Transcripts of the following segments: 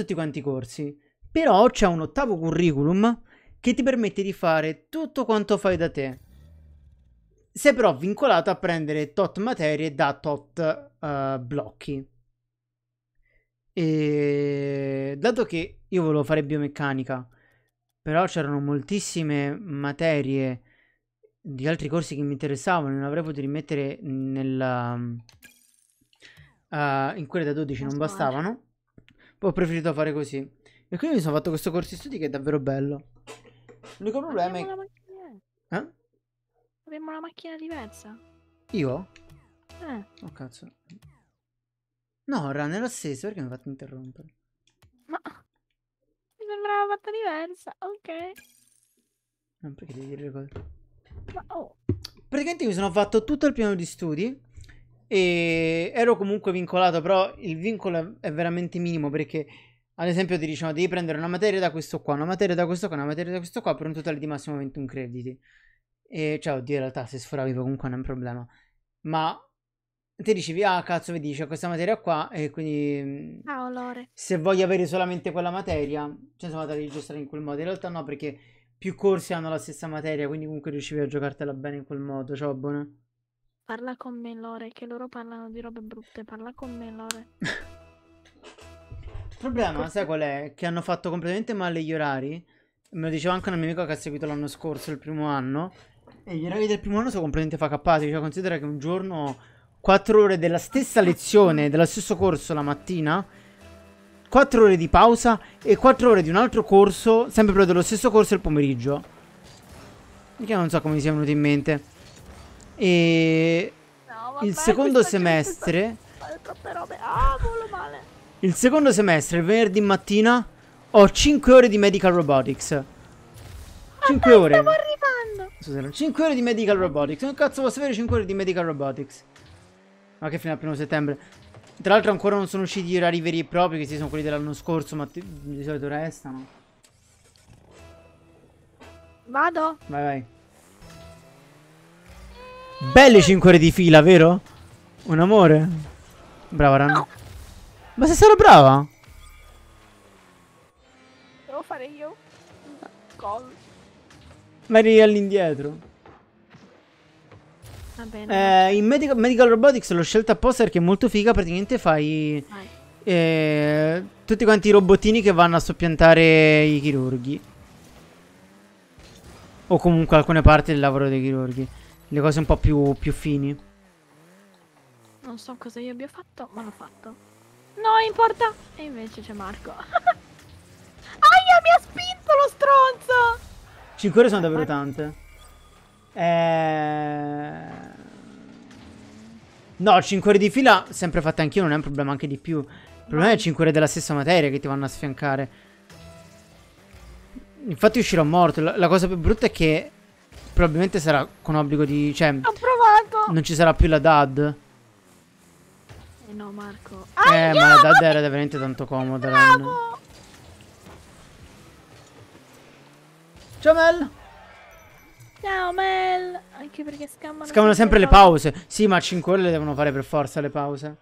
tutti quanti i corsi, però c'è un ottavo curriculum che ti permette di fare tutto quanto fai da te. Sei però vincolato a prendere tot materie da tot uh, blocchi. E dato che io volevo fare biomeccanica, però c'erano moltissime materie di altri corsi che mi interessavano, non avrei potuto rimettere nella, uh, in quelle da 12 non bastavano. Ho preferito fare così. E quindi mi sono fatto questo corso di studi che è davvero bello. L'unico problema è... Eh? Abbiamo una macchina diversa. Io? Eh. Oh cazzo. No, era nella stessa, perché mi hai fatto interrompere? Ma... Mi sembrava fatta diversa, ok. Non perché devi dire le cose? Ma oh. Praticamente mi sono fatto tutto il piano di studi e ero comunque vincolato, però il vincolo è veramente minimo perché ad esempio ti dicevano devi prendere una materia da questo qua, una materia da questo qua, una materia da questo qua per un totale di massimo 21 crediti. E cioè, oddio, in realtà se sforavi comunque non è un problema. Ma ti dicevi, ah cazzo, vedi, c'è questa materia qua e quindi... Ah, olore. Se voglio avere solamente quella materia, cioè sono andato a registrare in quel modo. In realtà no, perché più corsi hanno la stessa materia, quindi comunque riuscivi a giocartela bene in quel modo. Ciao, buona. Parla con me, Lore, che loro parlano di robe brutte. Parla con me, Lore. Il problema, sai qual è? Che hanno fatto completamente male gli orari. Me lo diceva anche un amico che ha seguito l'anno scorso, il primo anno. E gli orari del primo anno sono completamente facappati. Cioè, considera che un giorno, 4 ore della stessa lezione, dello stesso corso la mattina, 4 ore di pausa e 4 ore di un altro corso, sempre però dello stesso corso il pomeriggio. Che non so come mi sia venuto in mente. E No, vabbè, il secondo semestre. Ah, il secondo semestre, il venerdì mattina, ho 5 ore di medical robotics. 5 ore. Stiamo arrivando. Scusate, 5 ore di medical robotics. Non cazzo posso avere 5 ore di medical robotics? Ma che fino al primo settembre. Tra l'altro ancora non sono usciti gli orari veri e propri, che sì, sono quelli dell'anno scorso, ma di solito restano. Vado. Vai, vai. Belle 5 ore di fila, vero? Un amore. Brava, Ran. Ma sei stata brava? Devo fare io. Gol. Ma eri all'indietro. Va bene. Eh, in medical, medical Robotics l'ho scelta apposta perché è molto figa. Praticamente fai Vai. eh, tutti quanti i robottini che vanno a soppiantare i chirurghi. O comunque alcune parti del lavoro dei chirurghi. Le cose un po' più, più fini. Non so cosa io abbia fatto, ma l'ho fatto. No, importa. E invece c'è Marco. Aia, mi ha spinto lo stronzo. 5 ore sono davvero tante. Eh... No, 5 ore di fila, sempre fatte anch'io, non è un problema anche di più. Il problema è 5 ore della stessa materia che ti vanno a sfiancare. Infatti uscirò morto. La, la cosa più brutta è che probabilmente sarà con obbligo di... Cioè, Ho provato. non ci sarà più la DAD. Eh no, Marco. Eh, Aia, ma la DAD era veramente tanto comoda. Bravo. Ciao Mel! Ciao Mel. Anche perché scammano. Scavano sempre le pause. Sì, ma a 5 ore le devono fare per forza le pause.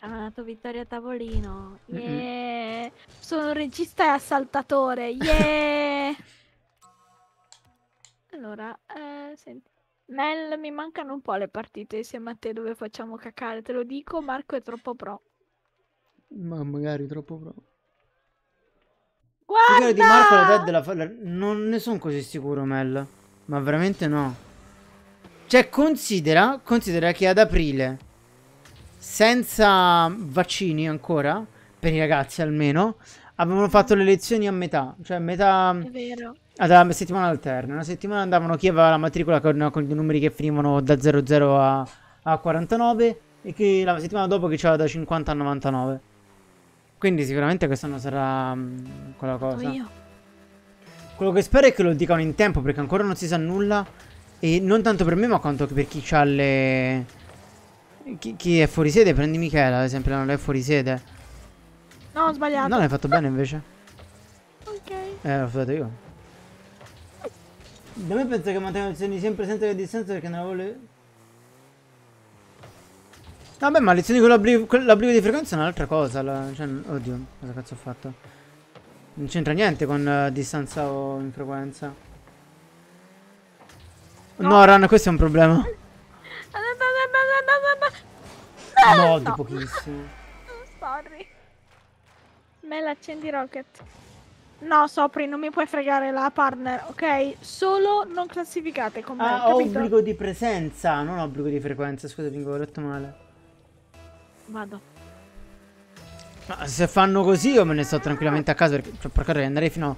Ha dato vittoria a tavolino. Yeah. Sono regista e assaltatore. Yeah. allora, eh, senti. Mel, mi mancano un po' le partite insieme a te dove facciamo cacare. Te lo dico, Marco è troppo pro. Ma magari troppo pro. Guarda! Di Marco la Dead la fa. Non ne sono così sicuro, Mel. Ma veramente no. Cioè, considera. Considera che ad aprile. Senza vaccini ancora. Per i ragazzi almeno. Avevano fatto le lezioni a metà. Cioè, a metà. È vero. Ad settimana alterna. Una settimana andavano chi aveva la matricola con, con i numeri che finivano da 00 a, a 49. E che la settimana dopo che c'era da 50 a 99. Quindi sicuramente quest'anno sarà mm, quella Fatto cosa. io. Quello che spero è che lo dicano in tempo perché ancora non si sa nulla. E non tanto per me, ma quanto per chi ha le. Chi, chi è fuori sede, prendi Michela, ad esempio, non è fuori sede. No, ho sbagliato. No, l'hai fatto bene invece. Ok. Eh, l'ho fatto io. Da me penso che mantenga lezioni sia in presenza che a distanza perché non la vuole. Vabbè, ma lezioni con l'obbligo di frequenza è un'altra cosa. La, cioè, oddio, cosa cazzo ho fatto? Non c'entra niente con uh, distanza o in frequenza. No, no Ran, questo è un problema. No, di pochissimo. Sorry. Me l'accendi rocket. No, Sopri, non mi puoi fregare la partner, ok? Solo non classificate con me, Ah, capito? obbligo di presenza, non obbligo di frequenza. Scusa, mi ho letto male. Vado. Ma se fanno così io me ne sto tranquillamente a casa perché, cioè, per correre, andrei fino...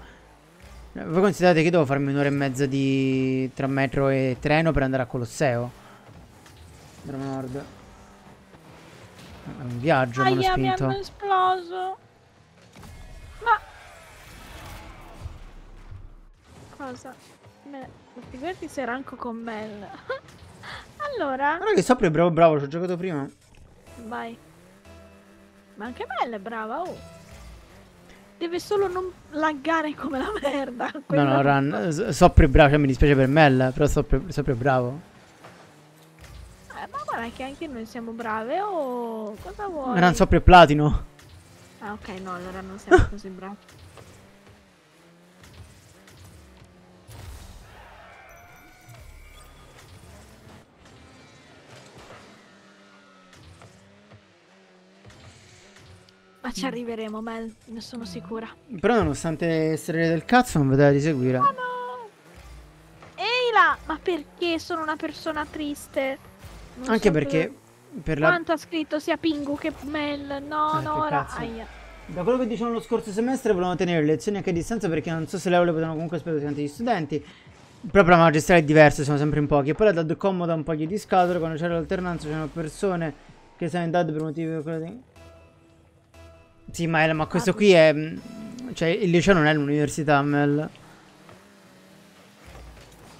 Voi considerate che devo farmi un'ora e mezza di... tra metro e treno per andare a Colosseo? Roma Nord. È un viaggio, Aia, spinto. mi hanno esploso. Cosa? Me... Figurati se ranco con Mel. allora... Guarda che sopra è bravo bravo, ci ho giocato prima. Vai. Ma anche Mel è brava, oh. Deve solo non laggare come la merda. No, no, Ran, Sopra è bravo, cioè mi dispiace per Mel, però Sopra, è bravo. Eh, ma guarda che anche noi siamo brave, oh. Cosa vuoi? Ran Sopra è platino. Ah, ok, no, allora non siamo così bravi. Ma ci arriveremo, Mel, ne sono sicura. Però nonostante essere del cazzo non vedeva di seguire. Oh no! Eila! Ma perché sono una persona triste? Non Anche so perché... Per Quanto la... ha scritto sia Pingu che Mel? No, ah, no, ora... Da quello che dicevano lo scorso semestre volevano tenere le lezioni anche a distanza perché non so se le aule potevano comunque aspettare tanti gli studenti. Proprio la magistrale è diversa, siamo sempre in pochi. E poi la DAD comoda un po' gli di scatole, quando c'era l'alternanza c'erano persone che stanno in DAD per motivi... Sì, ma, ma questo ah, qui è... Mm, cioè, il liceo non è l'università, Mel.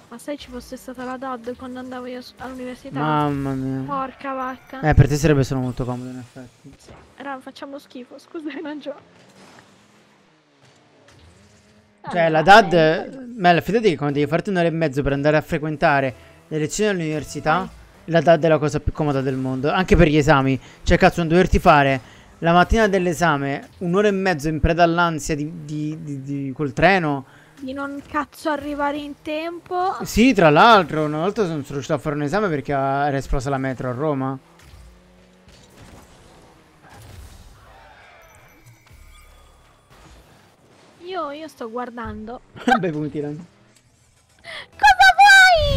Ma sai ci fosse stata la DAD quando andavo io all'università? Mamma mia. Porca vacca. Eh, per te sarebbe solo molto comodo, in effetti. Sì. Era, facciamo schifo, scusa, hai ragione. Cioè, la DAD... Mel, fidati che quando devi farti un'ora e mezzo per andare a frequentare le lezioni all'università, la DAD è la cosa più comoda del mondo. Anche per gli esami. Cioè, cazzo, non doverti fare la mattina dell'esame, un'ora e mezzo in preda all'ansia di, di, di, di, col treno. Di non cazzo arrivare in tempo. Sì, tra l'altro, una volta sono riuscito a fare un esame perché era esplosa la metro a Roma. Io, io sto guardando. Beh, punti, Cosa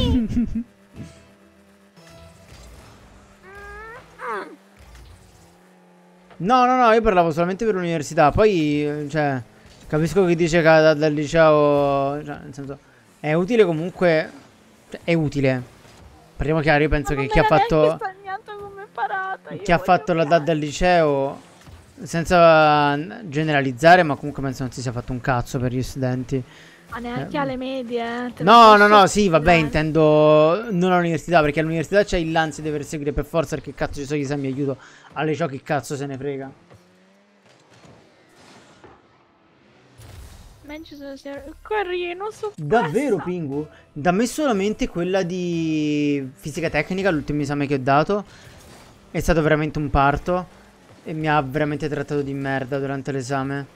vuoi? No, no, no, io parlavo solamente per l'università. Poi, cioè, capisco che dice che dal, dal liceo. Cioè, nel senso, è utile comunque. Cioè, è utile. Parliamo chiaro, io penso che chi ha fatto. Parata, chi ha fatto la DAD del liceo. Senza generalizzare, ma comunque penso non si sia fatto un cazzo per gli studenti. Ma neanche eh. alle medie. Eh, no, no, no, sì, vabbè, intendo non all'università, perché all'università c'è l'ansia di dover seguire per forza perché cazzo ci sono gli esami aiuto. Alle ciò che cazzo se ne frega. Corri, non so Davvero, Pingu? Da me solamente quella di fisica tecnica, l'ultimo esame che ho dato. È stato veramente un parto. E mi ha veramente trattato di merda durante l'esame.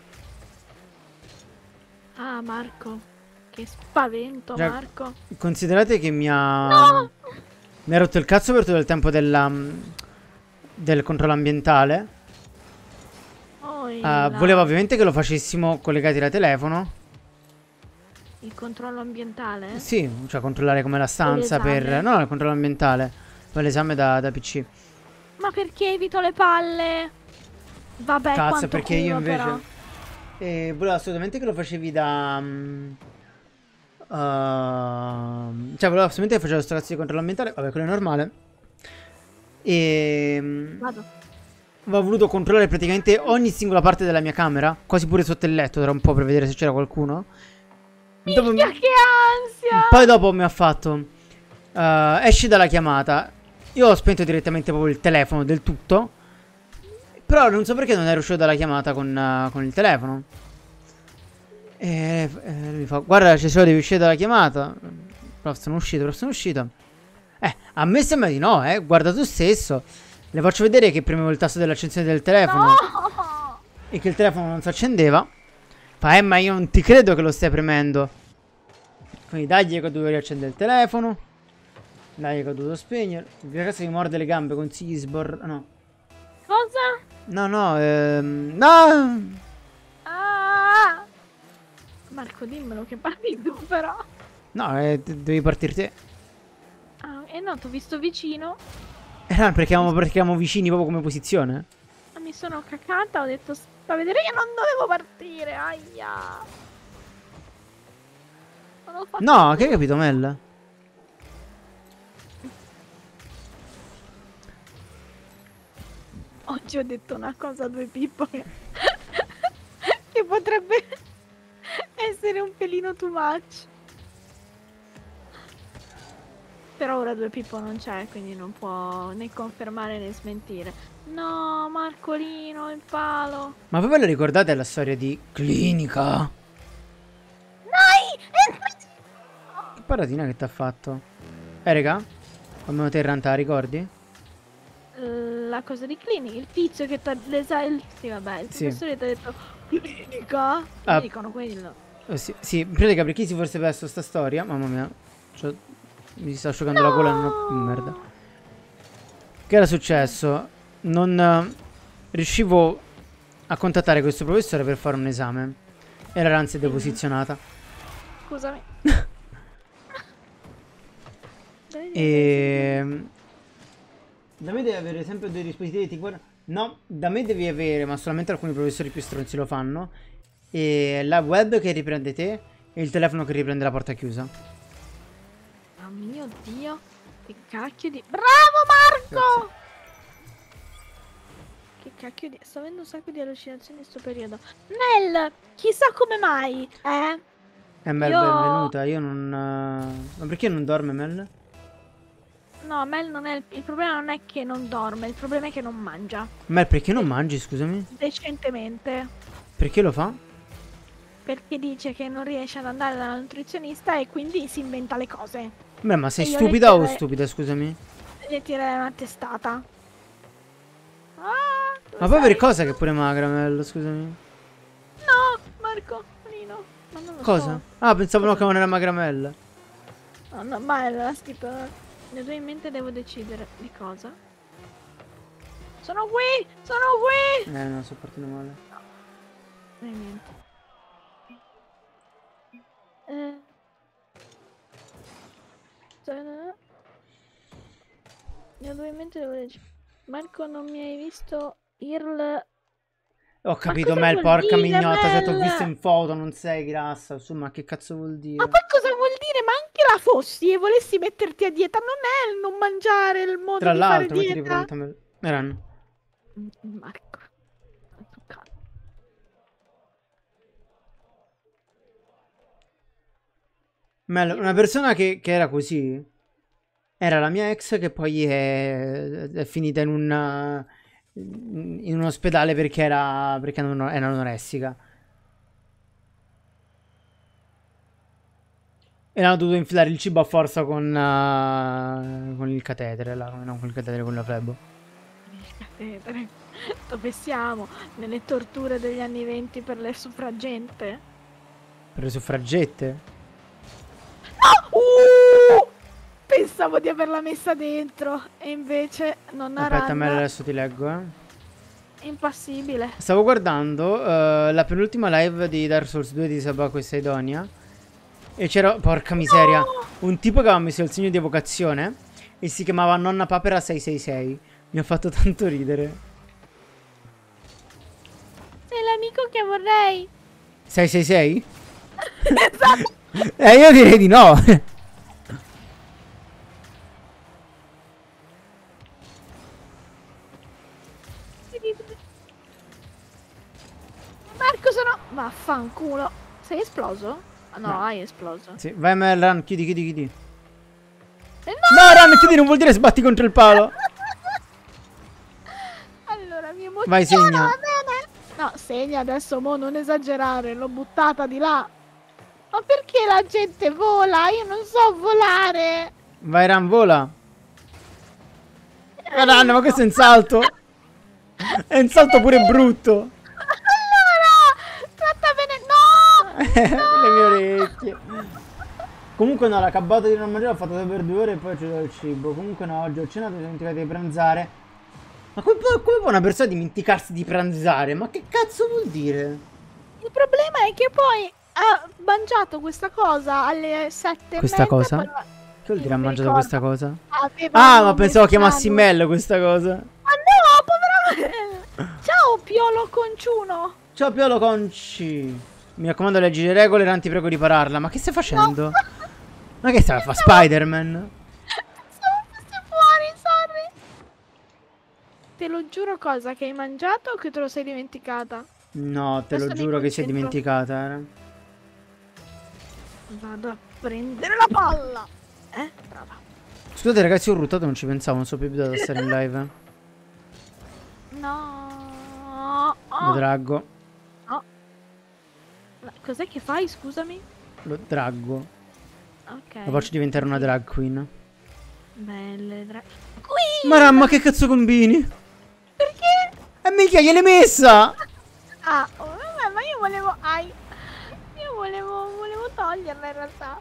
Ah, Marco. Che spavento, cioè, Marco. Considerate che mi ha... No! Mi ha rotto il cazzo per tutto il tempo della, del controllo ambientale. Oh, uh, voleva ovviamente che lo facessimo collegati da telefono. Il controllo ambientale? Sì, cioè controllare come la stanza per... No, il controllo ambientale. Per l'esame da, da, PC. Ma perché evito le palle? Vabbè, Cazzo, perché io invece... Però. E volevo assolutamente che lo facevi da... Um, uh, cioè, volevo assolutamente che facevo sto cazzo di controllo ambientale. Vabbè, quello è normale. E... Vado. Avevo voluto controllare praticamente ogni singola parte della mia camera. Quasi pure sotto il letto, tra un po' per vedere se c'era qualcuno. Dopo... che ansia! Poi dopo mi ha fatto... Uh, esci dalla chiamata. Io ho spento direttamente proprio il telefono del tutto. Però non so perché non ero uscito dalla chiamata con, uh, con il telefono. E eh, lui mi fa, guarda Cesare devi uscire dalla chiamata. Però sono uscito, però sono uscito. Eh, a me sembra di no, eh. Guarda tu stesso. Le faccio vedere che premevo il tasto dell'accensione del telefono No! e che il telefono non si accendeva. Fa, eh, ma io non ti credo che lo stai premendo. Quindi dagli che ho dovuto riaccendere il telefono. Dai che ho dovuto spegnere. Il ragazzo mi morde le gambe, consigli sbor... No. Cosa? No, no, ehm... No! Ah! Marco, dimmelo che parli tu però. No, eh, devi partire te. Ah, e no, ti ho visto vicino. Eh no, perché eravamo, perché eravamo vicini proprio come posizione. Ma Mi sono cacata, ho detto sta a vedere che non dovevo partire. Aia. Non No, che hai capito, Mel? Oggi ho detto una cosa a due Pippo che, potrebbe essere un pelino too much. Però ora due Pippo non c'è, quindi non può né confermare né smentire. No, Marcolino, il palo. Ma poi ve la ricordate la storia di Clinica? Dai! Che paratina che t'ha fatto? Eh, raga? Come te ranta, ricordi? La cosa di clinica, il tizio che ti ha l'esame. Sì, vabbè, il Sì. professore ti ha detto clinica. Ah. Mi dicono quello. Eh, sì, sì, in pratica per chi si fosse perso sta storia, mamma mia, cioè, mi sta asciugando la gola, no, merda. Che era successo? Non eh, riuscivo a contattare questo professore per fare un esame. Era l'ansia deposizionata. Scusami. E da me devi avere sempre due dispositivi ti guarda- No, da me devi avere, ma solamente alcuni professori più stronzi lo fanno. E la web che riprende te e il telefono che riprende la porta chiusa. Oh mio dio, che cacchio di... Bravo Marco! Che cacchio di... Sto avendo un sacco di allucinazioni in sto periodo. Nel, chissà come mai, eh? Eh Mel, Io- benvenuta. Io non. eh, Ma perché non dorme Mel? No, Mel non è... Il... il problema non è che non dorme, il problema è che non mangia. Mel, perché non mangi, scusami? Decentemente. Perché lo fa? Perché dice che non riesce ad andare dalla nutrizionista e quindi si inventa le cose. Beh, ma sei stupida o leggere- stupida, scusami? Le tirerei una testata. Ah, Ma poi per cosa che pure magra, Mel, scusami? No, Marco, Nino. Ma non lo Cosa? so. Ah, pensavo no, che non era magra Mel. No, no, ma era scritto. Nel due in mente devo decidere di cosa. Sono qui! Sono qui! Eh, no, sto partendo male. E niente. Eh. Sono- Nel due in mente devo decidere. Marco, non mi hai visto IRL. Ho capito, cosa Mel, porca dire, mignotta, se ti ho Mel? visto in foto, non sei grassa. Insomma, che cazzo vuol dire? Ma poi cosa vuol dire? Ma anche la fossi e volessi metterti a dieta, non è il non mangiare il modo Tra di fare l'altro, mettiti dieta. pronta, Mel. Eran. Mm, Marco. tu calmo. Mel, una persona che, che era così era la mia ex che poi è, è finita in un in un ospedale perché era perché non- era anoressica. E hanno dovuto infilare il cibo a forza con, eh, con il catetere, là, non con il catetere, con la flebo. Il catetere. Dove siamo? Nelle torture degli anni venti per le suffragente? Per le suffragette. Uh! Pensavo di averla messa dentro e invece non ha Aspetta, run. adesso ti leggo, eh. È impassibile. Stavo guardando eh, la penultima live di Dark Souls 2 di Sabaco e Saidonia. E c'era, porca miseria, un tipo che aveva messo il segno di evocazione e si chiamava Nonna Papera 666. Mi ha fatto tanto ridere. Sei l'amico che vorrei. 666? esatto. Eh, io direi di no. Marco sono... Vaffanculo. Sei esploso? Ah, no, No. hai esploso. sì, vai Mel, run, chiudi, chiudi, chiudi. Eh, No, run, chiudi, non vuol dire sbatti contro il palo. Allora mi emoziono, Vai, segna. va bene? No, segna adesso, mo, non esagerare, l'ho buttata di là. Ma perché la gente vola? Io non so volare. Vai, run, vola. Eh, Madonna, ma questo è un salto. È un salto pure brutto. Allora, tratta bene. No! Le mie orecchie. Comunque no, la cabata di non mangiare l'ho fatta per due ore e poi c'è il cibo. Comunque no, oggi ho cenato e sono dimenticato di pranzare. Ma come può, come può una persona dimenticarsi di pranzare? Ma che cazzo vuol dire? Il problema è che poi ha mangiato questa cosa alle 7 Questa cosa? poi- Che vuol dire ha mangiato ricordo. questa cosa? Aveva Ah, ma pensavo chiamassi strano. Mel questa cosa. Ma no, povera Mel! Ciao, Piolo Conciuno! Ciao Piolo Conci. Mi raccomando, leggi le regole, Ran, ti prego di pararla. Ma che stai facendo? Ma che stai a fare? Spider-Man? Sono questi fuori, sorry! Te lo giuro cosa, che hai mangiato o che te lo sei dimenticata? No, te lo Adesso mi giuro che si è dimenticata. Era. Vado a prendere la palla! Eh? Brava. Scusate ragazzi, ho ruttato, non ci pensavo, non so più abituato a stare in live. eh. No! Lo draggo. Cos'è che fai, scusami? Lo draggo. Ok. Lo faccio diventare una drag queen. Belle dra... Qui! Ma ramma, che cazzo combini? Perché? E mica gliel'hai messa! Ah, oh, vabbè, ma io volevo... Ai. Io volevo, volevo toglierla in realtà.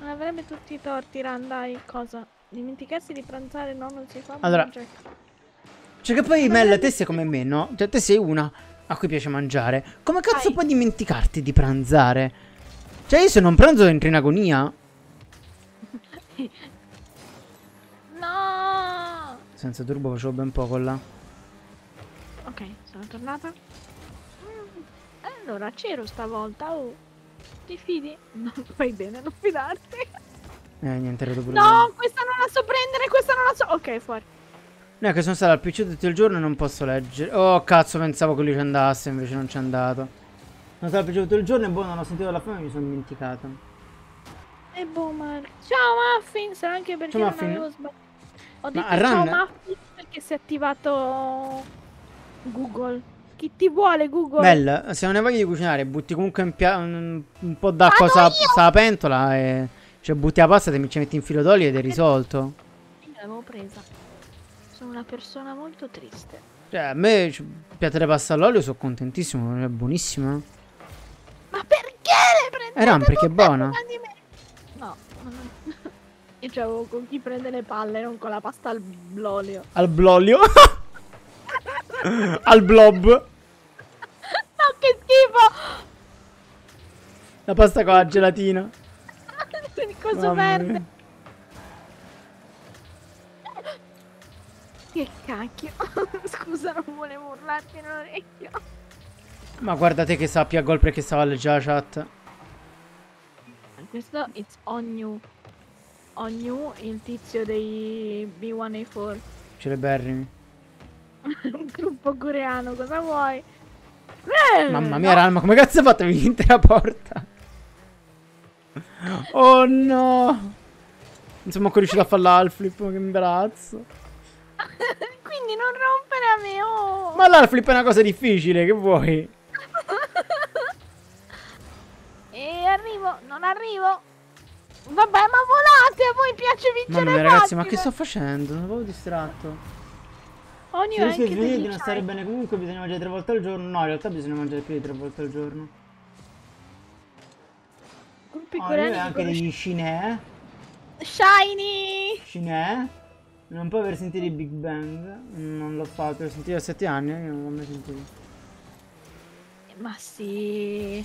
Non avrebbe tutti i torti, Ran, dai. Cosa? Dimenticarsi di pranzare, no, non si fa. Allora- mangia. Cioè che poi Mel, te sei come me, no? Cioè te sei una a cui piace mangiare. Come cazzo Vai. puoi dimenticarti di pranzare? Cioè io se non pranzo entro in agonia. No! Senza turbo facevo ben poco là. Ok, sono tornata. Mm, Allora, c'ero stavolta, oh. Ti fidi? No, fai bene, non fidarti. Eh, niente, ero pure No, questa non la so prendere, questa non la so... Ok, fuori. No, è che sono stato al PC tutto il giorno e non posso leggere. Oh, cazzo, pensavo che lui ci andasse, invece non c'è andato. Sono stato al PC tutto il giorno e boh, non ho sentito la fame e mi sono dimenticato. E boh, Mar- Ciao Muffin, sarà anche perché Ciao, non Muffin. avevo sbagliato. Ho Ma detto a ciao Run- Muffin perché si è attivato Google. Chi ti vuole Google? Mel, se non hai voglia di cucinare, butti comunque un, un, po' d'acqua io! sulla pentola e... Cioè butti la pasta, mi ci metti in filo d'olio ed è risolto. L'avevo presa. Sono una persona molto triste. Cioè, a me di pasta all'olio sono contentissimo, è buonissima. Ma perché le prendete? Eh, Ram, perché è buona. No. Io c'avevo con chi prende le palle, non con la pasta al blolio. Al blolio. Al blob. No, che schifo! La pasta con la gelatina. Mamma verde. Che cacchio. Scusa, non volevo urlarti nell'orecchio. Ma guardate che sappia gol perché stava leggere la chat. Questo it's on you. On you, il tizio dei B1A4. Celeberrimi. Un gruppo coreano, cosa vuoi? Eh, Mamma mia, no. Ralma, come cazzo hai fatto a vincere la porta? Oh no! Non sono ancora riuscito a fare l'alflip, che imbarazzo. Quindi non rompere a me, oh! Ma l'alflip è una cosa difficile, che vuoi? E arrivo, non arrivo. Vabbè, ma volate, a voi piace vincere Mamma mia, ragazzi, ma che sto facendo? Sono proprio distratto. Ogni Se riesco a anche svenire di degli non stare bene comunque bisogna mangiare tre volte al giorno. No, in realtà bisogna mangiare più di tre volte al giorno. Gruppi Oh, coreani anche che degli scinè. Shiny! Scinè. Non può aver sentito i Big Bang. Non l'ho fatto, l'ho sentito a sette anni, io non l'ho mai sentito. Ma sì.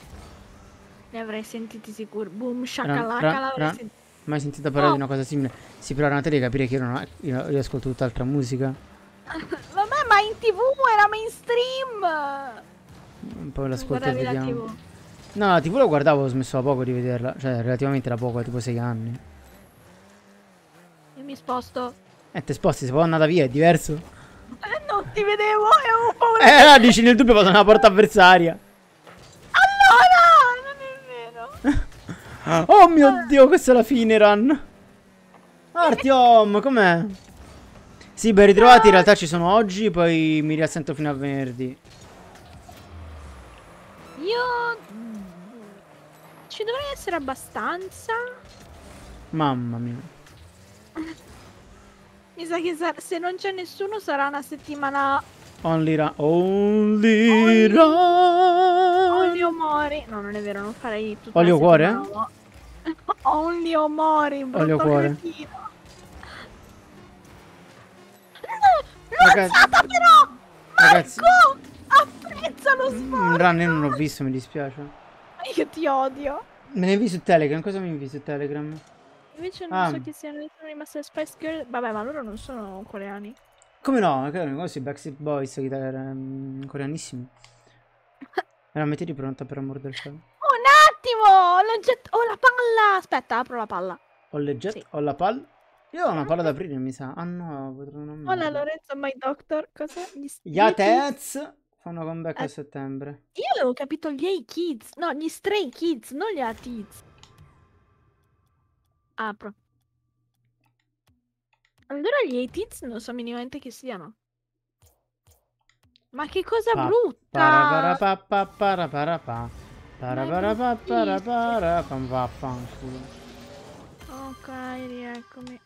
Li avrei sentiti sicuro. Boom, shakalaka, l'avrei sentito. Mai sentito parlare Oh. di una cosa simile? Sì, però Natalia capire che io, non io, io ascolto tutt'altra musica. Vabbè, ma in tv era mainstream! Un po' l'ascolto e Guardavi la vediamo. TV. No, la TV la guardavo, ho smesso da poco di vederla. Cioè, relativamente da poco, tipo 6 anni. Io mi sposto. E te sposti, se poi è andata via, è diverso. Eh, non ti vedevo e avevo paura. Eh, no, dici nel dubbio vado nella porta avversaria. Allora! Non è vero. Oh mio dio, questa è la fine, Ran. Artyom, com'è? Sì, ben ritrovati, in realtà ci sono oggi, poi mi riassento fino a venerdì. Io... Ci dovrei essere abbastanza. Mamma mia. Mi sa che se non c'è nessuno sarà una settimana Only run. Only run. Olio mori. No, non è vero, non farei tutto. Olio cuore? Olio mori, brutto Olio cuore. cretino. Ragazzi- L'ho però! Ragazzi- Marco! Apprezza lo Un sforzo! run io non l'ho visto, mi dispiace. Io ti odio. Me ne invi su Telegram? Cosa mi invi su Telegram? Invece non Ah. so chi siano rimaste le Spice Girl. Vabbè, ma loro non sono coreani. Come no? Erano così, Backstreet Boys, ehm, coreanissimi. Allora mettiti pronta per amor del cielo. Un attimo! L'ho gett- Oh, la palla! Aspetta, apro la palla. Ho le jet, Sì. ho la palla. Io ho una palla da aprire, mi sa. Ah no, potrò non Hola Lorenzo, my doctor. Cosa? Gli Yatez fanno comeback a Eh. settembre. Io avevo capito gli A-Kids. No, gli Stray Kids, non gli A-Kids. Apro. Allora gli A-Kids non so minimamente chi siano. Ma che cosa Pa- brutta! Ok, rieccomi.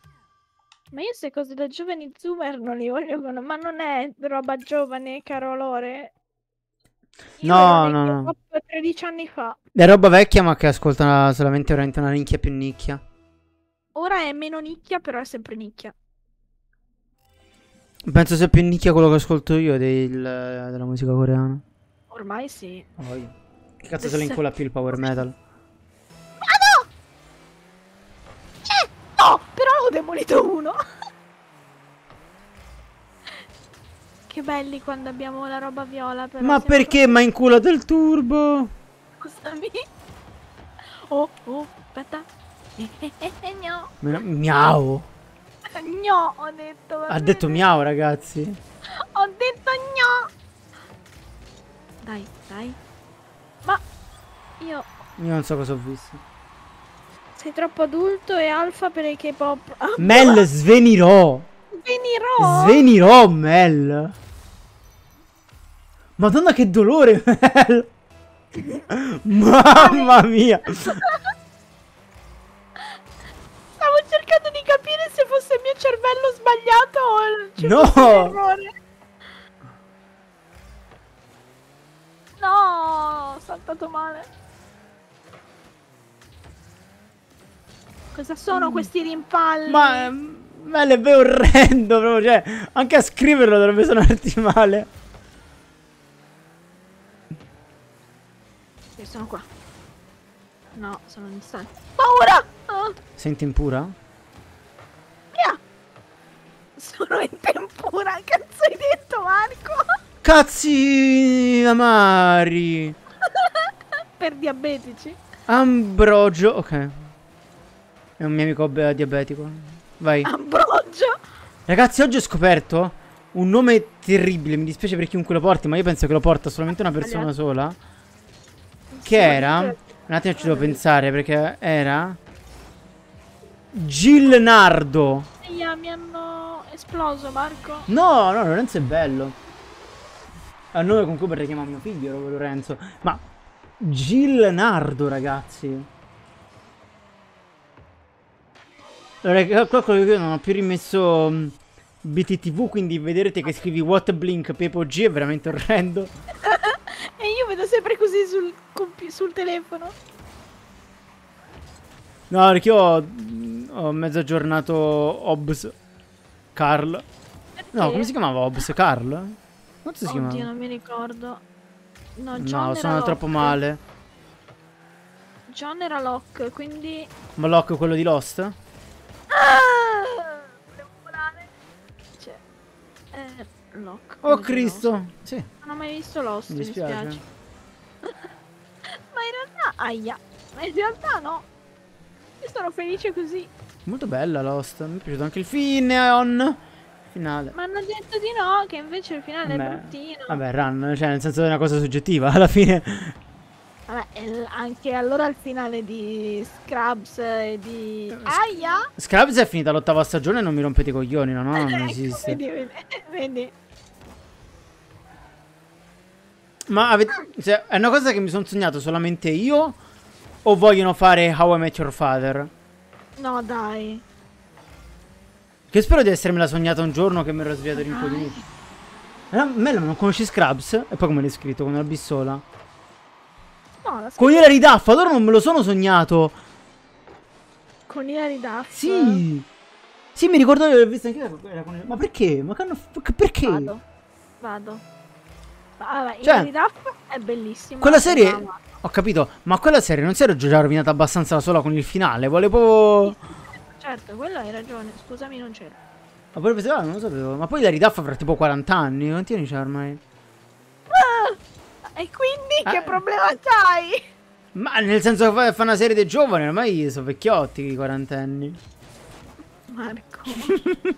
Ma io queste cose da giovani zoomer non li voglio con... Ma non è roba giovane, caro Lore. Io No, no, no. top 13 anni fa. È roba vecchia ma che ascolta solamente veramente una nicchia più nicchia. Ora è meno nicchia, però è sempre nicchia. Penso sia più nicchia quello che ascolto io del- della musica coreana. Ormai sì. Oh, io. Che cazzo se le incola più il power metal? Vado! Eh! No! Però l'ho demolito uno! che belli quando abbiamo la roba viola però Ma perché mi ha inculato il turbo? Scusami. Oh, oh, aspetta. No. Miau. Gno, ho detto. Ha detto miau ragazzi. Ho detto gno. Dai, dai. Ma io Io non so cosa ho visto. sei troppo adulto e alfa per il K-pop. Ah, Mel svenirò. Venirò. Svenirò Mel. Madonna che dolore Mel. Mamma mia. Cercando di capire se fosse il mio cervello sbagliato o il ci No. errore. No, ho saltato male. Cosa sono questi rimpalli? Ma ehm, Mel è orrendo proprio, cioè, anche a scriverlo dovrebbe suonarti male. Sì, sono qua. No, sono distante. Paura! Ah, Senti impura? via! Sono in tempura, cazzo hai detto Marco? Cazzi amari. per diabetici. Ambrogio, ok. È un mio amico be- diabetico. Vai. Ambrogio! Ragazzi, oggi ho scoperto un nome terribile. Mi dispiace per chiunque lo porti, ma io penso che lo porta solamente una persona sola. Che era. Un attimo ci devo pensare perché era. Gilnardo. Aia, mi hanno esploso, Marco. No, no, Lorenzo è bello. È il nome con cui potrei chiamare mio figlio, proprio Lorenzo. Ma Gilnardo, ragazzi. Allora, che io non ho più rimesso mm, BTTV, quindi vedrete che scrivi What Blink Pepo G è veramente orrendo. E io vedo sempre così sul, sul telefono. No, perché io ho, ho mezzo aggiornato Hobbs Carl. No, come si chiamava Hobbs Carl? Quanto si Oddio, chiamava? non mi ricordo. No, John No, sono troppo male. John era Locke, quindi... Ma Locke quello di Lost? Ah! Volevo volare. Cioè... Eh, Locke. Oh Cristo! Lost. Sì, Non ho mai visto Lost, mi mi dispiace. dispiace. Ma in realtà... Aia. Ma in realtà no. Io sono felice così. Molto bella Lost. Mi è piaciuto anche il fine. Finale. Ma hanno detto di no, che invece il finale Vabbè, è bruttino. Vabbè, run, cioè nel senso è una cosa soggettiva, alla fine. Vabbè, anche allora il finale di Scrubs e di... Aia! Scrubs è finita l'ottava stagione e non mi rompete i coglioni, no, no, non Ecco, esiste. Vedi, vedi, vedi. Ma avete- cioè, è una cosa che mi sono sognato solamente io o vogliono fare How I Met Your Father? No, dai. Che spero di essermela sognata un giorno che mi ero svegliato rincoglionito. Eh, Mela, non conosci Scrubs? E poi come l'hai scritto? Con una bissola? No, la Con Hilary Duff, allora non me lo sono sognato. con Hilary Duff. Sì. Sì, mi ricordo di aver visto anche io. era con- Ma perché? Ma che hanno f- perché? Vado. Vado. Ma Vabbè, Cioè, Hilary Duff è bellissima. Quella serie... Mamma. Ho capito, ma quella serie non si era già rovinata abbastanza da sola con il finale? Proprio... Certo, quello hai ragione. Scusami, non c'era. Ma poi pensavo, ah, non lo sapevo. Ma poi Hilary Duff avrà tipo 40 anni. Quanti anni c'ha ormai? E quindi Ah. che problema c'hai? Ma nel senso che fa, una serie dei giovani, ormai sono vecchiotti i quarantenni. Marco.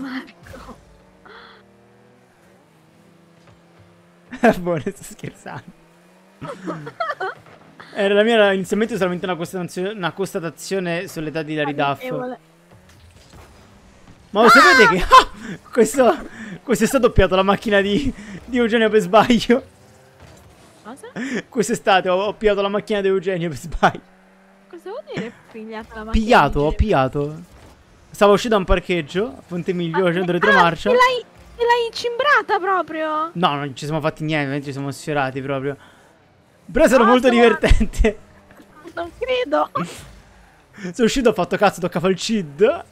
Marco. Buono, sto scherzando. Era la mia inizialmente solamente una constatazione, una constatazione sull'età di Hilary Duff. Ma lo sapete che ah, questo, questo è stato doppiato la macchina di, di Eugenio per sbaglio? Cosa? Quest'estate ho, ho pigliato la macchina di Eugenio per sbaglio. Cosa vuol dire pigliata la macchina? Pigliato, ho pigliato. Stavo uscendo da un parcheggio a Ponte Miglio facendo retromarcia. Ah, te l'hai, te l'hai cimbrata proprio? No, non ci siamo fatti niente, ci siamo sfiorati proprio. Però Ah, molto divertente. Non credo. Sono uscito, ho fatto cazzo, toccava il CID.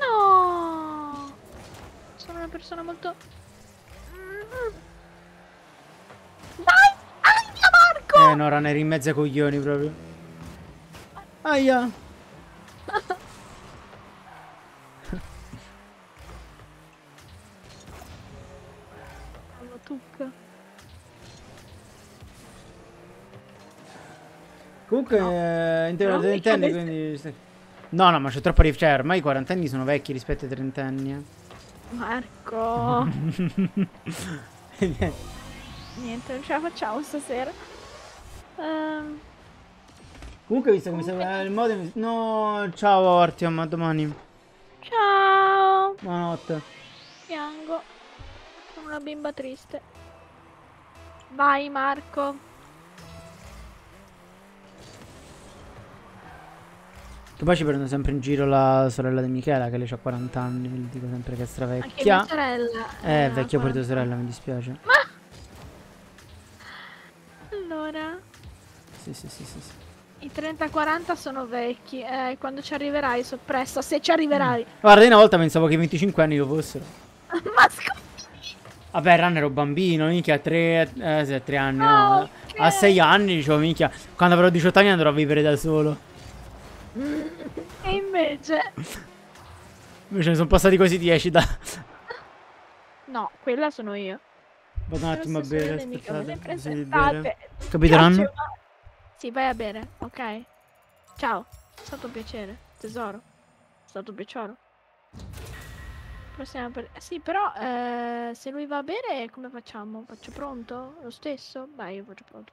No. Sono una persona molto... Dai! Aia, Marco! Eh no, Rana, eri in mezzo ai coglioni proprio. Aia. Comunque, eh, No, la mica trentenni, quindi... No, no, ma c'è troppa rif... Cioè, ormai i quarantenni sono vecchi rispetto ai trentenni, eh. Marco. Niente, non ce la facciamo stasera. Ehm, Comunque, visto come serve il modem... No, ciao Artyom, a domani. ciao. Buonanotte. Piango. Sono una bimba triste. Vai Marco. Che poi ci prende sempre in giro la sorella di Michela, che lei ha 40 anni, le dico sempre che è Anche stravecchia. mia sorella. Eh, ha vecchia pure tua 40. sorella, mi dispiace. Allora, Sì, sì, sì, sì. sì. i 30-40 sono vecchi. Eh, quando ci arriverai, soppresso. Se ci arriverai. Guarda, io una volta pensavo che i 25 anni lo fossero. Ma scusa. Vabbè, Ran ero bambino, minchia, a 3, eh, sì, a 3 anni, Ah, no. ok. A 6 anni dicevo, minchia, quando avrò 18 anni andrò a vivere da solo. E invece... Invece ne sono passati così 10 da... No, quella sono io. Vado un attimo a bere, aspettate. sì, bere. Ran? Piace, ma- Sì, vai a bere, ok? Ciao, è stato un piacere, tesoro. È stato un piacere. Possiamo per... Sì, però eh, se lui va a bere, come facciamo? Faccio pronto? Lo stesso? Vai, io faccio pronto.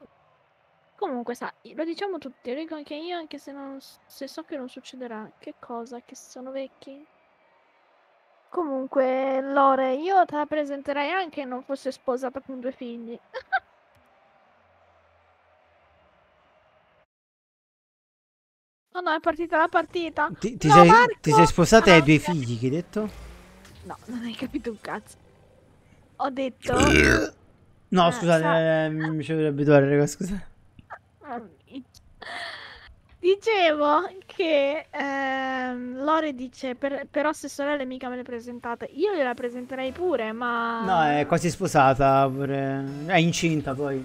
Comunque, sa, lo diciamo tutti, lo dico anche io, anche se, non, se so che non succederà. Che cosa? Che sono vecchi? Comunque, Lore, io te la presenterei anche non fosse sposata con due figli. Oh no, è partita la partita. Ti, ti No, sei, Marco! ti sei sposata e hai Ah, due figli, che hai detto? No, non hai capito un cazzo. Ho detto... No, Eh, scusate, sa- eh, mi ci devo abituare, raga, scusa. Dicevo che ehm, Lore dice, per- però se sorelle mica me le presentate. Io gliela presenterei pure, ma... No, è quasi sposata pure. È incinta poi.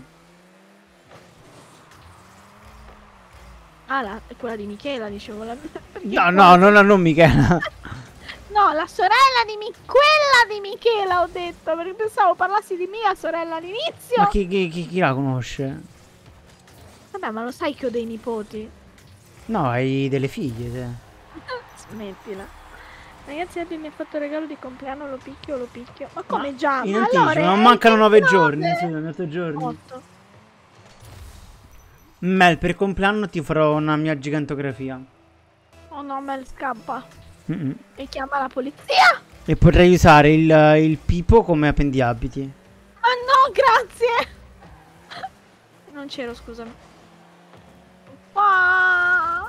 Ah, la- quella di Michela, dicevo. La... No, qua- no, non, non Michela. No, la sorella di Mi... Quella di Michela ho detto, perché pensavo parlassi di mia sorella all'inizio. Ma chi, chi- chi- chi la conosce? Vabbè, ma lo sai che ho dei nipoti. No, hai delle figlie, te. Smettila. Ragazzi, Abby mi ha fatto il regalo di compleanno, lo picchio, lo picchio. Ma come già? In Ma anticipo, allora, non mancano nove 29. giorni. Sono otto giorni. Otto. Mel, per compleanno ti farò una mia gigantografia. Oh no, Mel scappa. Mm-mm. E chiama la polizia. E potrei usare il, il pipo come appendiabiti. Ma no, grazie. Non c'ero, scusami. Ah,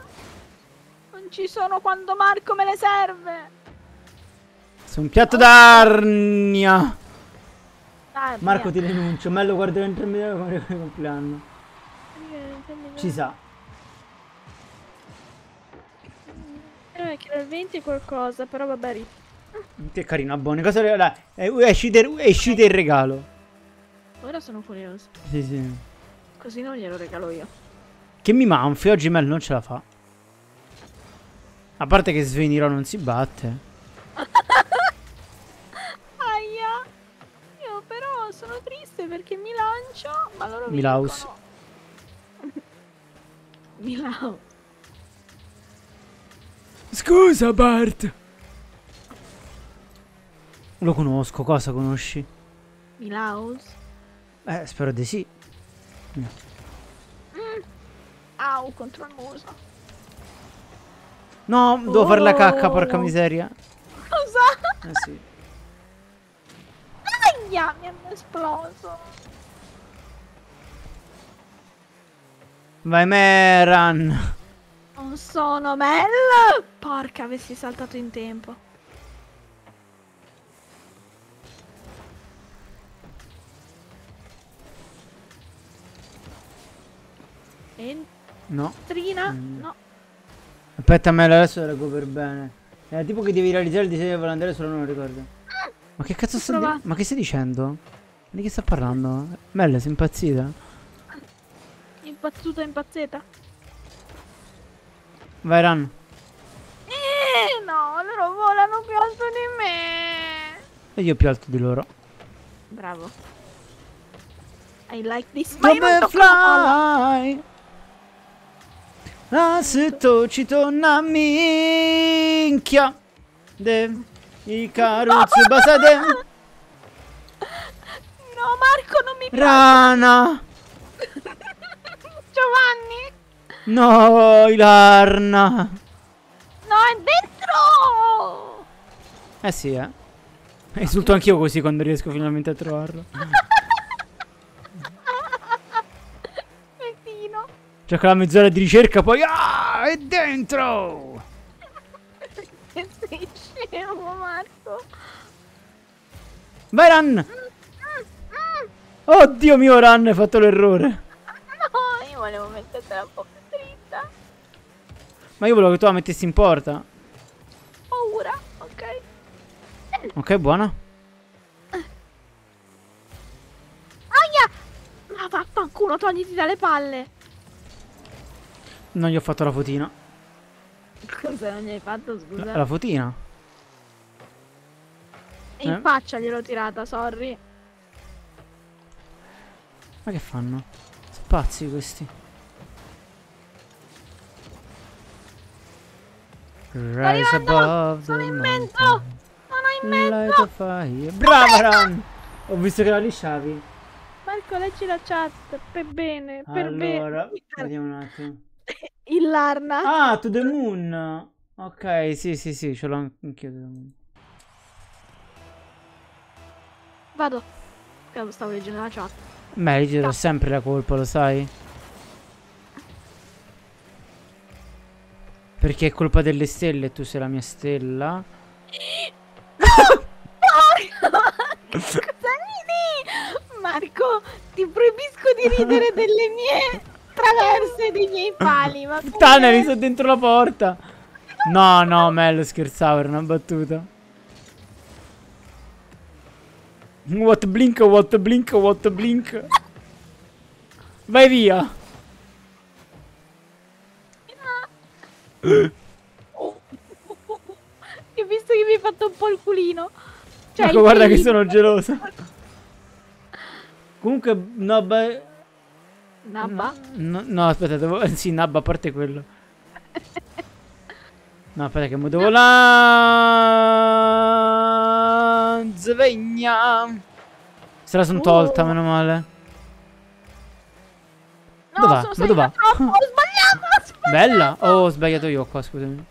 Non ci sono quando Marco me le serve. Su un piatto d'arnia. Dai, Marco ti denuncio, Mello guarderò intermediario come regalo di compleanno. Ci sa. Eh, che era il 20 qualcosa, però vabbè. Che carino, Abboni. Cosa dai, è uscito il regalo. Ora sono curioso. Sì, sì. Così non glielo regalo io. Che mi manfi, oggi Mel non ce la fa. A parte che Sveniro non si batte. Aia! Io però sono triste perché mi lancio, ma loro Milaus. vincono. Milaus. Scusa Bart. Lo conosco, cosa conosci? Milaus. Eh, spero di sì. Au, contro il muso. No, devo fare la cacca, Oh. porca miseria. Cosa? Eh sì. Aia, mi hanno esploso. Vai Meran. Non sono Mel. Porca, avessi saltato in tempo. No. Entrina? Mm. No. Aspetta Mel, adesso leggo per bene. È tipo che devi realizzare il disegno del volandario solo non lo ricordo. Ma che cazzo sta Prova. di- Ma che stai dicendo? Di che sta parlando? Mel, sei impazzita? Impazzuta, impazzita. Vai Ran. Eh, no, loro volano più alto di me. E io più alto di loro. Bravo. I like this. La palla. fly? Ah, se tocito una minchia De I caruzzi basate No, Marco, non mi piace. Rana Giovanni. No, Ilarna No, è dentro. Eh sì, eh Insulto anch'io così quando riesco finalmente a trovarlo C'è quella mezz'ora di ricerca Poi Ah, è dentro Che sei scemo, Marco. Vai Ran Oddio mio Ran hai fatto l'errore No, io volevo mettertela un po' più dritta. Ma io volevo che tu la mettessi in porta Paura, ok. Ok, buona Aia! Ma vaffanculo, togliti dalle palle. Non gli ho fatto la fotina Cosa non gli hai fatto, La, scusa? la fotina In eh? faccia gliel'ho tirata, sorry. Ma che fanno? Sono pazzi questi. Rise above Sono in mezzo! Sono in mezzo! Brava Ran! Ho visto che la lisciavi. Marco, leggi la chat. Per bene, per Allora, bene. vediamo un attimo. Il Larna. Ah, To The Moon. Ok, sì, sì, sì, ce l'ho anch'io. To The Moon. Vado. Stavo leggendo la chat. Beh, io ti do sempre la colpa, lo sai? Perché è colpa delle stelle tu sei la mia stella. Marco, ti proibisco di ridere delle mie traverse dei miei pali. Ma Puttana, eri sono dentro la porta. No, no, Mel, scherzavo, era una battuta. What blink, what blink, what blink. Vai via. Che visto che mi hai fatto un po' il culino. Cioè, ecco, guarda che sono gelosa. Comunque, Nabba... Nabba? No, no, aspetta, devo... Sì, Nabba, a parte quello. No, aspetta che mo devo la... Svegna. Se la sono tolta, Oh. meno male. No, Dov'è? sono salita troppo, ho sbagliato, ho sbagliato. Bella? Oh, ho sbagliato io qua, scusami.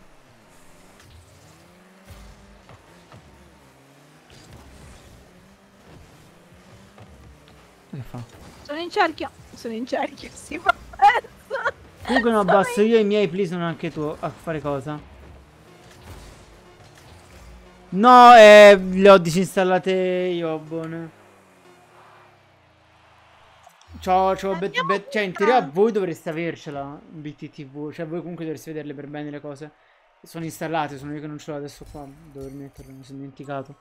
Che fa? Sono in cerchio. Sono in cerchio, si fa perso. Comunque non abbasso io i miei, please, non anche tu. A fare cosa? No, eh, le ho disinstallate io, buone. C'ho, c'ho cioè in teoria voi dovreste avercela BTTV, cioè voi comunque dovreste vederle per bene le cose. Sono installate, sono io che non ce l'ho adesso qua, dover metterle, mi sono dimenticato.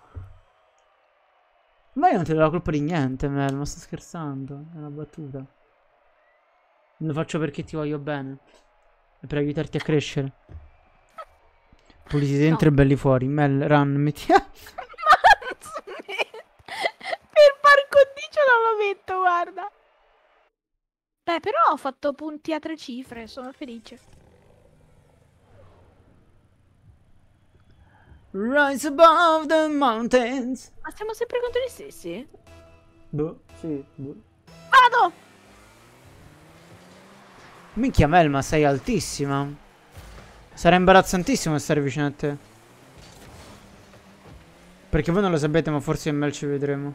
Ma io non te do la colpa di niente, Mel, ma sto scherzando, è una battuta. Lo faccio perché ti voglio bene. E per aiutarti a crescere. Puliti dentro e belli fuori. Mel, run, metti... Per par condicio non lo metto, guarda. Beh, però ho fatto punti a tre cifre, sono felice. Rise above the mountains. Ma siamo sempre contro gli stessi? Boh, sì, boh. Vado! Minchia Mel, ma sei altissima. Sarà imbarazzantissimo stare vicino a te. Perché voi non lo sapete, ma forse in Mel ci vedremo.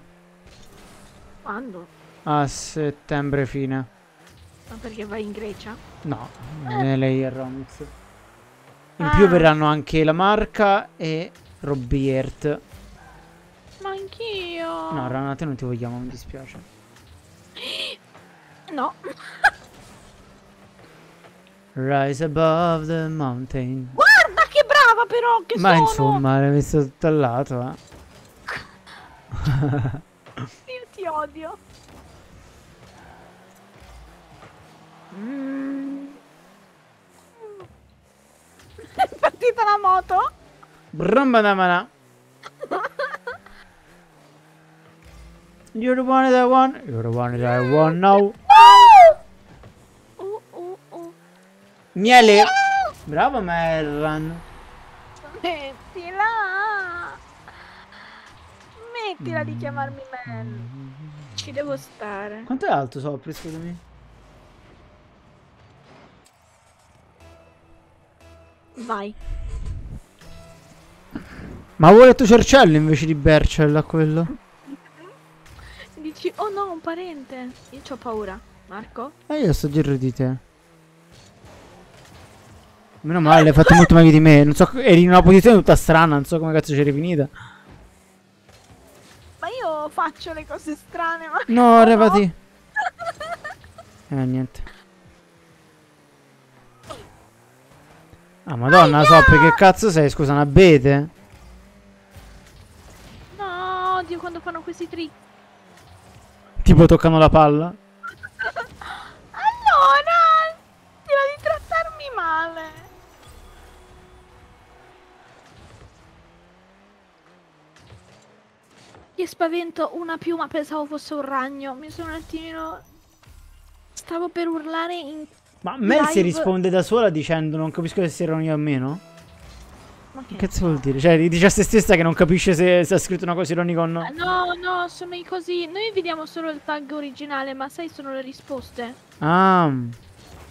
Quando? A settembre fine. Ma perché vai in Grecia? No, viene lei a Romix. In Ah. più verranno anche la Marca e Robbiert. Ma anch'io. No, Rana, te non ti vogliamo, mi dispiace. No. Rise above the mountain. Guarda che brava però che Ma sono! insomma, l'hai messo tutto al lato, eh. Io ti odio. Mm. È partita la moto? Brambadamana. You're the one that I want. You're the one that I want now. Uh, uh, uh. Miele. Bravo Merran. Mettila! Mettila di chiamarmi Mel. Ci devo stare. Quanto è alto sopra, scusami? Vai. Ma vuole tuo cercello invece di Bercel a quello? Dici, oh no, un parente. Io ho paura. Marco? E io sto dietro di te. Meno male, hai fatto molto meglio di me. Non so, eri in una posizione tutta strana, non so come cazzo c'eri finita. Ma io faccio le cose strane, ma... No, Oh, levati. Eh, niente. Ah, madonna, so, che cazzo sei? Scusa, un abete? No, oddio, quando fanno questi trick. Tipo toccano la palla? Che spavento, una piuma, pensavo fosse un ragno. Mi sono un attimino... Stavo per urlare in... Ma Mel si risponde da sola dicendo non capisco se sia ironia o meno? Ma Che cazzo vuol dire? Cioè, dice a se stessa che non capisce se, se ha scritto una cosa ironica o no. No, no, sono i così. Noi vediamo solo il tag originale, ma sai, sono le risposte. Ah,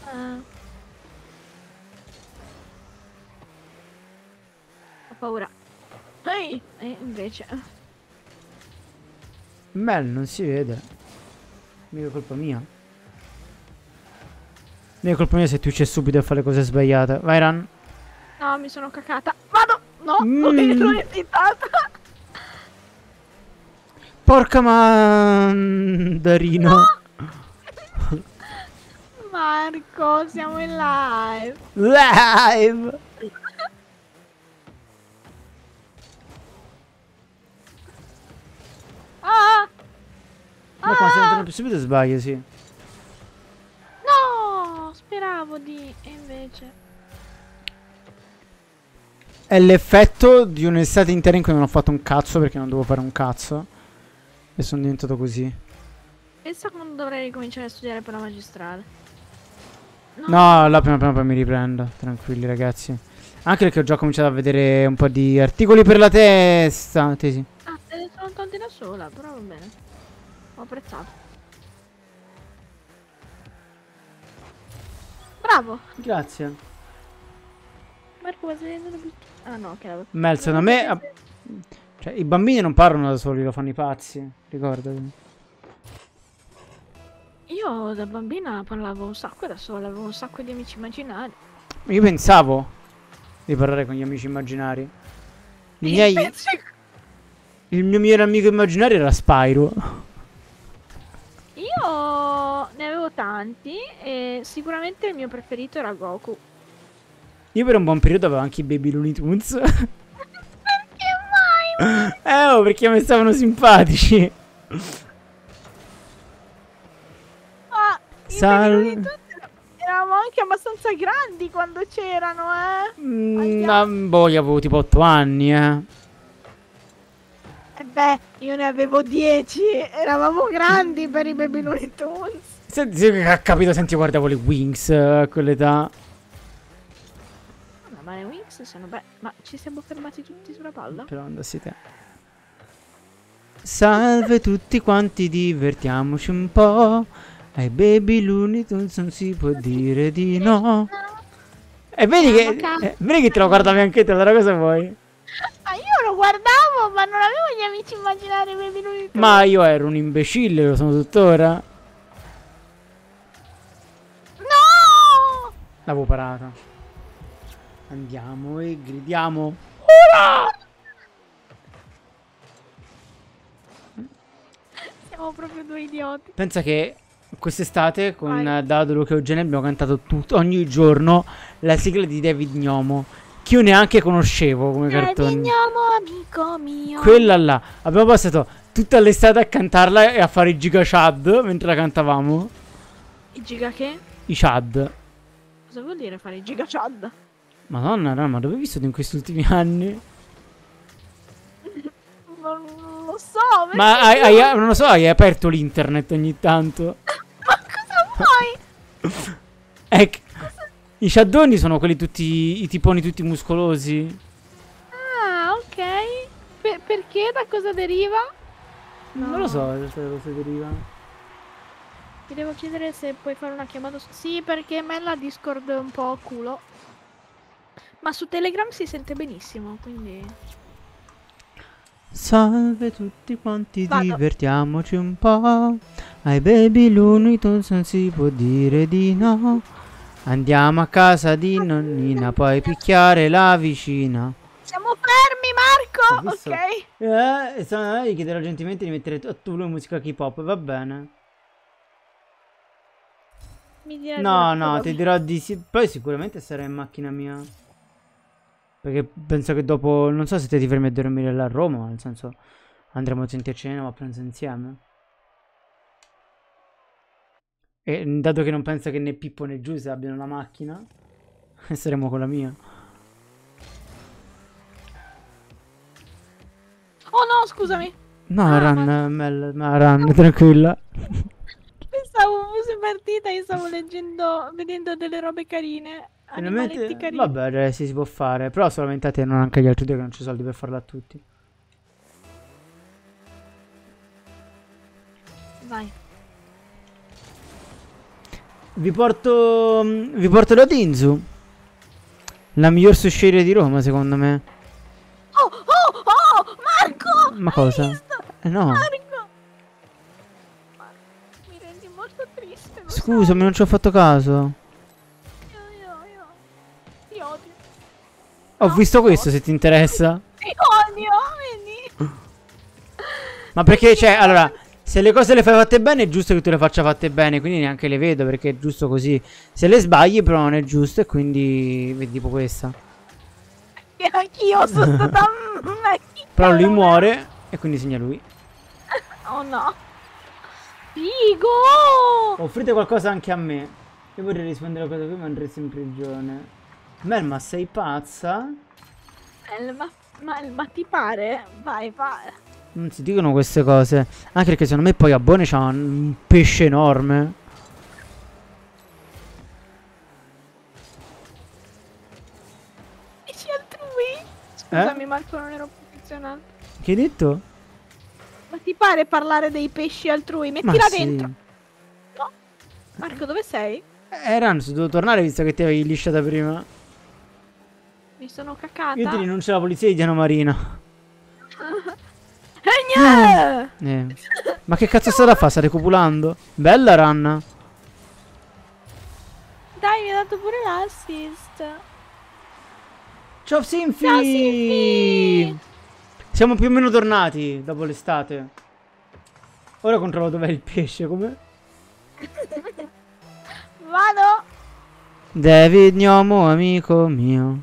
Ah. Ho paura. Ehi! E invece... Mel non si vede. Mica colpa mia. Mica colpa mia se Twitch è subito a fare cose sbagliate. Vai, Ran. No, mi sono cacata. Vado! No, Mm. l'ho evitata. Porca mandarino. Marco, siamo in live. Live. Ah! Ma si Ah! entrano più subito sbaglio, sì. No! Speravo di... E invece... È l'effetto di un'estate intera in cui non ho fatto un cazzo perché non dovevo fare un cazzo. E sono diventato così. Pensa quando dovrei ricominciare a studiare per la magistrale. No, là piano piano poi mi riprendo. Tranquilli, ragazzi. Anche perché ho già cominciato a vedere un po' di articoli per la testa. Tesi. Ne sono tolti da sola, però va bene. Ho apprezzato. Bravo! Grazie. Marco, ma sei andato più... Ah no, che l'avevo... Mel, secondo me. ah, Cioè, i bambini non parlano da soli, lo fanno i pazzi. Ricordati. Io da bambina parlavo un sacco da sola, avevo un sacco di amici immaginari. Io pensavo di parlare con gli amici immaginari. I miei- pensi- il mio migliore amico immaginario era Spyro. Io ne avevo tanti e sicuramente il mio preferito era Goku. Io per un buon periodo avevo anche i Baby Looney Tunes. Perché mai? eh, oh, perché mi stavano simpatici. Ma i Sal- Baby Looney Tunes eravamo anche abbastanza grandi quando c'erano, eh. Mm, ma, boh, io avevo tipo 8 anni, eh. Beh, io ne avevo 10, eravamo grandi per i Baby Looney Tunes. Senti, ha capito, senti, guardavo le Wings eh, a quell'età. No, ma le Wings sono belle. Ma ci siamo fermati tutti sulla palla? Però andassi te. Salve tutti quanti, divertiamoci un po'. Ai Baby Looney Tunes non si può dire di no. E vedi che, eh, vedi che te lo guardavi anche te, allora cosa vuoi? Ma io lo guardavo, ma non avevo gli amici immaginari Looney Tunes. Ma io ero un imbecille, lo sono tuttora. No! L'avevo parata. Andiamo e gridiamo. Siamo proprio due idioti. Pensa che quest'estate con Vai. Dado, Luca e Eugenio abbiamo cantato tut- ogni giorno la sigla di David Gnomo. Che io neanche conoscevo come cartone. Veniamo, amico mio. Quella là. Abbiamo passato tutta l'estate a cantarla e a fare i giga chad mentre la cantavamo. I giga che? I chad. Cosa vuol dire fare i giga chad? Madonna, no, ma dove hai visto in questi ultimi anni? Non lo so. Ma hai, hai- non lo so, hai aperto l'internet ogni tanto. Ma cosa vuoi? Ecco. I shaddoni sono quelli tutti. i tiponi tutti muscolosi. Ah, ok. Per- perché? Da cosa deriva? Non lo so da cosa deriva. Ti devo chiedere se puoi fare una chiamata. su- Sì, perché me la Discord è un po' culo. Ma su Telegram si sente benissimo, quindi. Salve tutti quanti, Vado. divertiamoci un po'. Ai baby Looney Tunes non si può dire di no. Andiamo a casa di nonnina, poi picchiare la vicina. Siamo fermi, Marco! Ok. Eh, e se- gli chiederò gentilmente di mettere tu, tu la musica hip hop, va bene. No, di no, ti dirò di sì. Poi sicuramente sarà in macchina mia. Perché penso che dopo. Non so se te ti fermi a dormire là a Roma. Nel senso, andremo tutti a cena o a pranzo insieme. E dato che non penso che né Pippo né Giuse abbiano la macchina, saremo con la mia. Oh no, scusami. No, Ah, Ran, ma- Mel, ma Ran, tranquilla. Pensavo fosse partita e stavo leggendo, vedendo delle robe carine. Animaletti Finalmente, carini. vabbè, adesso si può fare. Però solamente a te, non anche agli altri due che non c'è soldi per farla a tutti. Vai. Vi porto. Vi porto da Tinzu. La miglior susceria di Roma, secondo me. Oh, oh, oh, Marco! Ma cosa? visto? Eh no. Marco! Marco, mi rendi molto triste. Scusami, non ci ho fatto caso. Io, io, io. Ti odio. Ho No, visto no. questo se ti interessa. Ti odio, vedi? Ma perché, cioè, allora, se le cose le fai fatte bene, è giusto che tu le faccia fatte bene. Quindi neanche le vedo perché è giusto così. Se le sbagli, però non è giusto. E quindi, vedi, tipo questa. E anch'io sono stata... Però lui muore. E quindi segna lui. Oh no. Figo! Offrite qualcosa anche a me. Io vorrei rispondere a cosa qui, ma andresti in prigione. Mel, ma sei pazza? Eh, ma, ma, ma ti pare? Vai, vai. Non si dicono queste cose. Anche perché secondo me poi a Bone c'ha un, pesce enorme. Dici altrui? Scusami, Marco, non ero posizionato. Che hai detto? Ma ti pare parlare dei pesci altrui? Mettila sì. dentro. No. Marco, dove sei? Eh, Rans, devo tornare visto che ti avevi lisciata prima. Mi sono cacata. Io ti rinuncio alla polizia di Diana Marina. Eh! Eh. Ma che cazzo sta da fare? Sta recupulando? Bella Ranna. Dai, mi ha dato pure l'assist. Ciao Sinfi! Ciao, Sinfi! Siamo più o meno tornati dopo l'estate. Ora controllo dov'è il pesce, come? Vado. David Gnomo, amico mio.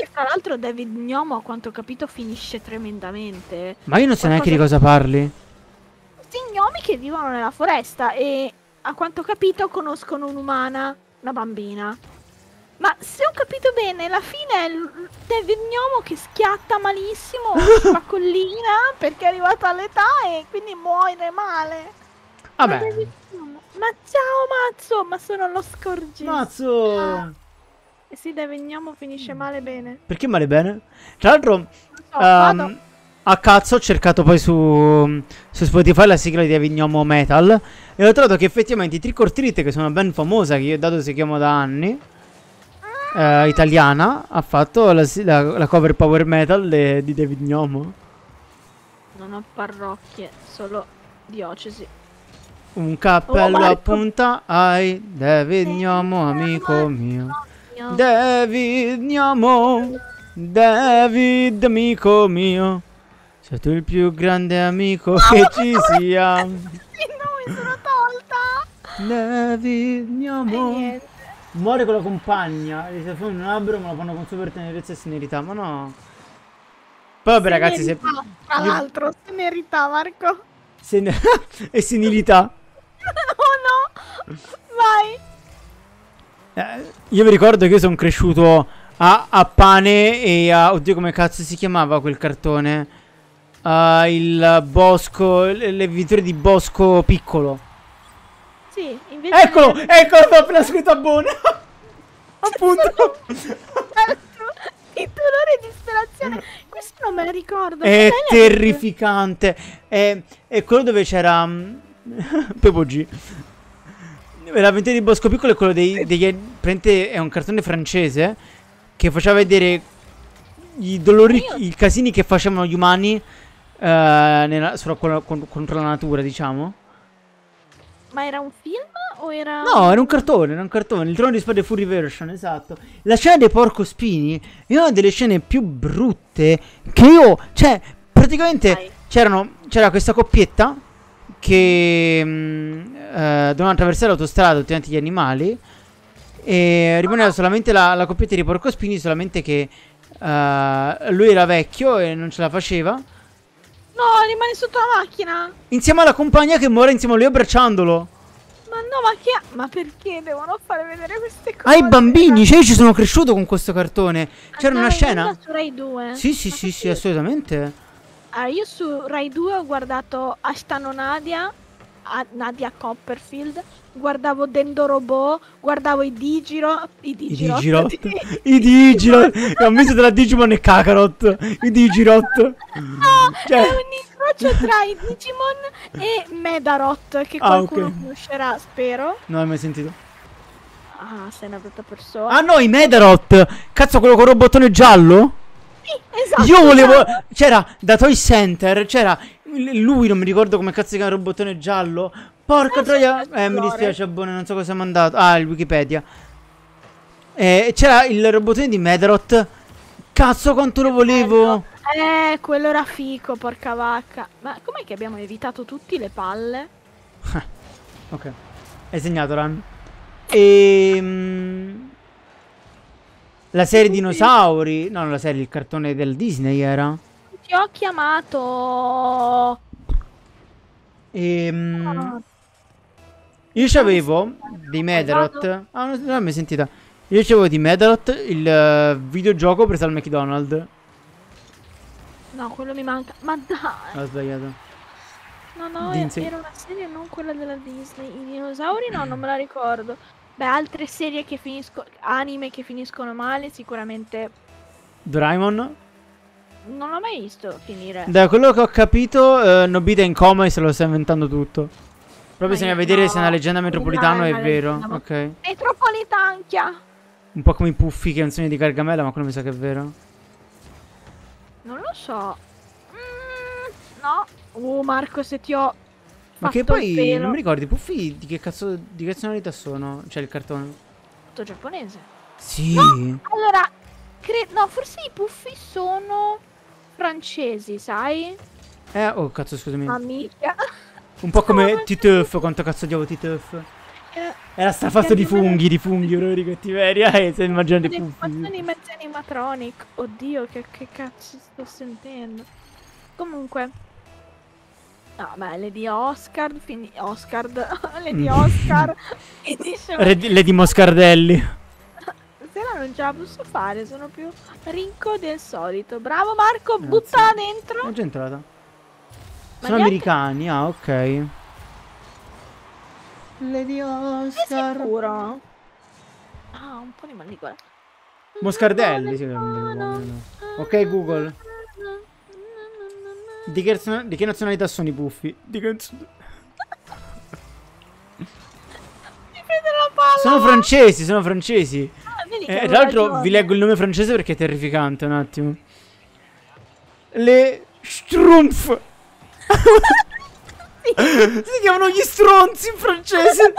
Ma che fra l'altro David Gnomo, a quanto ho capito, finisce tremendamente. Ma io non so neanche di Qualcosa- cosa parli. Questi gnomi che vivono nella foresta e a quanto ho capito conoscono un'umana, una bambina. Ma se ho capito bene, alla fine è David Gnomo che schiatta malissimo sulla collina perché è arrivato all'età e quindi muore male. Ma Vabbè. David Gnomo- Ma ciao Mazzo, ma sono lo scorgi. Mazzo! E sì, David Gnomo finisce male bene. Perché male bene? Tra l'altro, so, vado. ehm, a cazzo ho cercato poi su, su Spotify la sigla di David Gnomo Metal e ho trovato che effettivamente i Trick or Treat, che sono una band famosa che io dato si chiamo da anni, eh, italiana, ha fatto la, la- la cover power metal de- di David Gnomo. Non ho parrocchie, solo diocesi. Un cappello Oh, a punta ai David Gnomo, amico mio. David Gnomo, David amico mio. Sei tu il più grande amico che ci sia. Sì, no, mi sono tolta. David E Gnomo. niente. Muore con la compagna. E se fa un albero me lo fanno con super tenerezza e serenità. Ma no. Poi vabbè ragazzi, se... Tra l'altro, si merita, Marco. se... e senilità. Oh no! Vai! Eh, io vi ricordo che io sono cresciuto a, a pane e a... Oddio come cazzo si chiamava quel cartone? Ah, il bosco... Le, le avventure di Bosco Piccolo. Sì, invece... Eccolo! Eccolo! L'ho appena scritto a buono! Appunto! Il dolore e disperazione. Questo non me la ricordo. È terrificante. È, è quello dove c'era... mm, Pepo G. L'avventura di Bosco Piccolo è quello dei, degli... praticamente È un cartone francese che faceva vedere i dolori, i casini che facevano gli umani eh, nella- solo con- con- contro la natura, diciamo. Ma era un film o era... No, era un cartone, era un cartone. Il trono di spade Fury Version, esatto. La scena dei porcospini è una delle scene più brutte che io. Cioè, praticamente. C'era questa coppietta che mh, eh, dovevano attraversare l'autostrada quanti gli animali. E rimaneva solamente la, la coppietta di porcospini, solamente che eh, lui era vecchio e non ce la faceva. No, rimane sotto la macchina. Insieme alla compagna che muore insieme a lui abbracciandolo. Ma no, ma che... Ma perché devono fare vedere queste cose? Ai bambini, cioè io ci sono cresciuto con questo cartone. C'era una scena. su Rai 2. Sì, sì, Ma sì, sì, assolutamente. Ah, io su Rai 2 ho guardato Ashtano Nadia, Nadia Copperfield, guardavo Dendo Robot, guardavo i Digiro, i Digirot. I Digirot. Ho messo tra Digimon e Kakarot. I Digirot. No, Cioè- è un incrocio tra i Digimon e Medarot che Ah, qualcuno ok. conoscerà, spero. Non ho mai sentito. Ah, sei una brutta persona. Ah no, i Medarot. Cazzo, quello con il robottone giallo? Esatto. Io volevo. esatto. C'era da Toy Center. C'era lui, non mi ricordo come cazzo si chiama il robottone giallo. Porca troia. Eh, mi dispiace, Abbone, non so cosa ha mandato. Ah, il Wikipedia. Eh, c'era il robottone di Medarot. Cazzo, quanto lo volevo. Eh, quello era fico, porca vacca. Ma com'è che abbiamo evitato tutti le palle? Ok. Hai segnato, Ran. Ehm... La serie dinosauri. No, la serie, il cartone del Disney era. Ti ho chiamato. Ehm... Ah, Io c'avevo dei Medarot. Ah, non, non l'ho mai sentita. Io c'avevo di Medarot il eh, videogioco preso al McDonald's. No, quello mi manca. Ma dai. Ho sbagliato. No, no, era una serie non quella della Disney. I dinosauri no, non me la ricordo. Beh, altre serie che finiscono. Anime che finiscono male, sicuramente. Doraemon. Non l'ho mai visto finire. Da quello che ho capito, eh, Nobita è in coma e se lo sta inventando tutto. Ma bisogna vedere no, se è una leggenda metropolitana è è vero. leggenda, Ok. Metropolitanchia! Un po' come i puffi che è un sogno di Gargamella, ma quello mi sa che è vero. Non lo so. Mm, no, Oh Marco, se ti ho Ma che poi non mi ricordi, i puffi di che cazzo di che nazionalità sono? Cioè il cartone. Tutto giapponese. Sì. Allora, cre- no, forse i puffi sono francesi, sai? Eh, oh cazzo, scusami. Amica. Un po' come ma- Titeuf, quanto cazzo odiavo Titeuf. Eh, Era strafatto di funghi, di funghi, di cattiveria. E se immaginate le i puffi. animazioni mezzi animatronic. Oddio, che, che cazzo sto sentendo. Comunque. No, beh, Lady Oscar, fini- Oscar, Lady Mm. Oscar. e dice, Red- Lady Moscardelli. stasera non ce la posso fare, sono più rinco del solito. Bravo Marco, Grazie. buttala dentro. È già entrata. Ma Sono americani, ah, ok. Lady Sei sicuro? Ah, un po' di mandicola. Moscardelli, sì, ricordo. Ok, Google. Di che, di che nazionalità sono i puffi? Di che... Mi prende la palla. Sono francesi, sono francesi. Ah, vedi che Eh, tra l'altro vi leggo il nome francese perché è terrificante, un attimo. Le Schtroumpf. si chiamano gli stronzi in francese.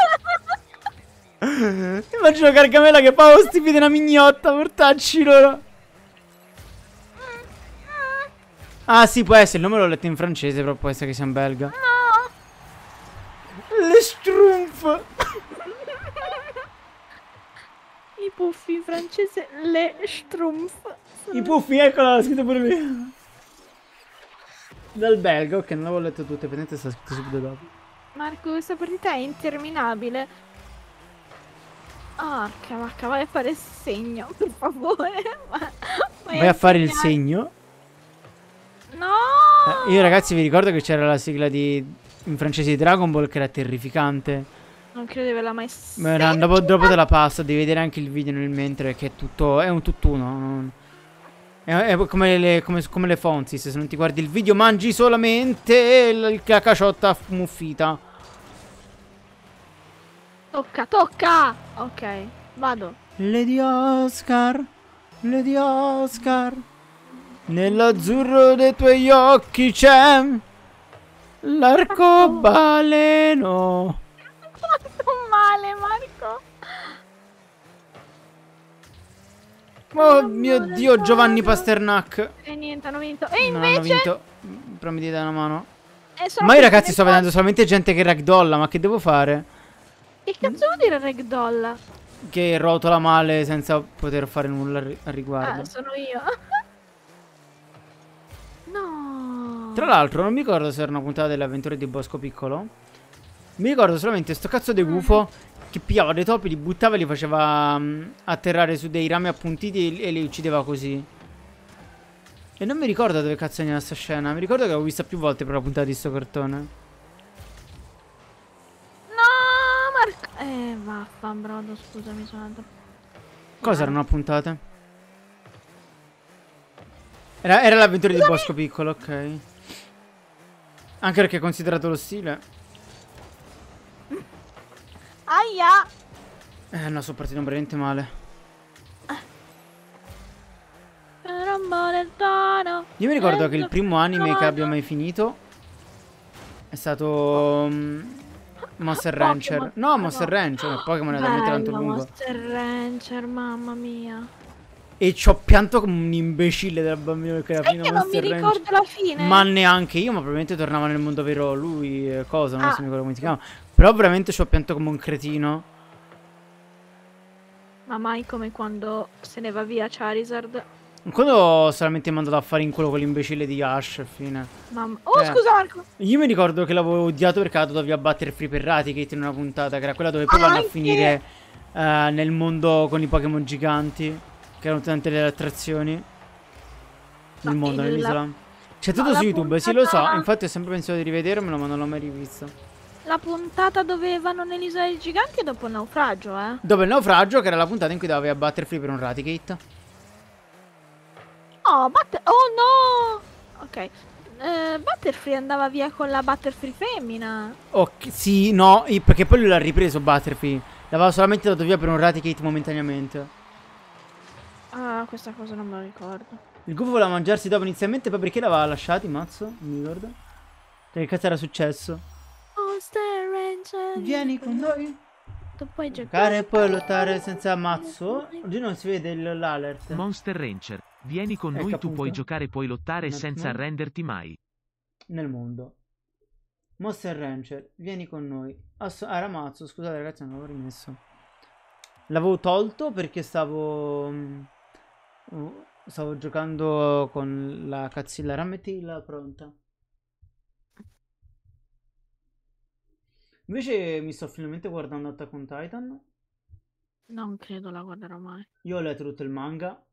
Immagino Gargamella che fa sti vede una mignotta, portacci loro. Ah sì, può essere, il nome l'ho letto in francese, però può essere che sia in belga. No. Le Schtroumpf. I puffi in francese, le Schtroumpf. I puffi, eccola, l'ha scritto pure lì. Dal belga, ok, non l'avevo letto tutte, praticamente sta scritto subito dopo. Marco, questa partita è interminabile. Ah, cavacca, vai a fare il segno, per favore. Ma- Vai a fare il segno. No! Eh, io ragazzi vi ricordo che c'era la sigla di in francese di Dragon Ball che era terrificante. Non credo di averla mai Ma era- sentita. dopo, dopo te la passo, devi vedere anche il video nel mentre che è tutto è un tutt'uno. È, è come, le, come, come le Fonzis, se non ti guardi il video mangi solamente l- la caciotta muffita. Tocca, tocca! Ok, vado. Lady Oscar, Lady Oscar, nell'azzurro dei tuoi occhi c'è l'arcobaleno. Fatto male, Marco. Oh mio dio, Giovanni Pasternak. E niente, hanno vinto. E Non hanno invece... vinto. Però mi dite una mano. eh, Ma io ragazzi sto vedendo solamente gente che ragdolla, ma che devo fare? Che cazzo vuol dire ragdoll? Che rotola male senza poter fare nulla a ri- a riguardo. Ah, sono io. Tra l'altro non mi ricordo se era una puntata delle avventure di Bosco Piccolo. Mi ricordo solamente sto cazzo di gufo che pigliava dei topi, li buttava e li faceva mm, atterrare su dei rami appuntiti e, e li uccideva così. E non mi ricordo dove cazzo veniva sta scena. Mi ricordo che l'avevo vista più volte per la puntata di sto cartone. No, Marco. Eh, vaffanbrodo, scusami, sono andata... Cosa erano puntate? Era, era l'avventura di Bosco Piccolo, ok. Anche perché considerato lo stile. Aia! Eh no, sono partito veramente male. Io mi ricordo che il primo anime che abbia mai finito è stato mm, Monster Rancher. No, Monster Rancher, Pokémon è talmente tanto lungo. Monster Rancher, mamma mia. E ci ho pianto come un imbecille della bambina perché era Sai fino che a non mi ricordo Rancher. la fine? Ma neanche io, ma probabilmente tornava nel mondo vero lui, eh, cosa, non Ah. so mi ricordo come si chiama. Però veramente ci ho pianto come un cretino. Ma mai come quando se ne va via Charizard. Quando ho solamente mandato a fare in culo quell'imbecille di Ash, e fine. Mamma... Oh, Eh. scusa Marco. Io mi ricordo che l'avevo odiato perché dovevi battere Free per Raticate in una puntata, che era quella dove poi vanno a finire eh, nel mondo con i Pokémon giganti, che erano tante le attrazioni nel mondo, nell'isola. C'è tutto su YouTube, sì lo so, puntata- infatti ho sempre pensato di rivedermelo, ma non l'ho mai rivisto. La puntata dove vanno nell'isola dei giganti è dopo il naufragio, eh? Dove il naufragio, che era la puntata in cui dovevi abbattere Free per un Raticate. No, Butter... Oh no! Ok. Eh, Butterfree andava via con la Butterfree femmina. Ok, sì, no, perché poi lui l'ha ripreso Butterfree. L'aveva solamente dato via per un Raticate momentaneamente. Ah, questa cosa non me lo ricordo. Il gufo voleva mangiarsi dopo inizialmente, poi perché l'aveva lasciati, mazzo? Non mi ricordo. Che cazzo era successo? Monster Ranger. Vieni con noi. Tu puoi Giocare e poi lottare senza mazzo. Oggi non si vede il- l'alert. Monster Rancher, vieni con Ecco, noi, tu appunto. puoi giocare e puoi lottare Un senza attimo. arrenderti mai. nel mondo. Monster Rancher, vieni con noi. Ass- ah, era mazzo, scusate ragazzi, non l'avevo rimesso. L'avevo tolto perché stavo... mm, uh, Stavo giocando con la cazzilla. Rammettila pronta. Invece mi sto finalmente guardando Attack on Titan. Non credo la guarderò mai. Io ho letto tutto il manga.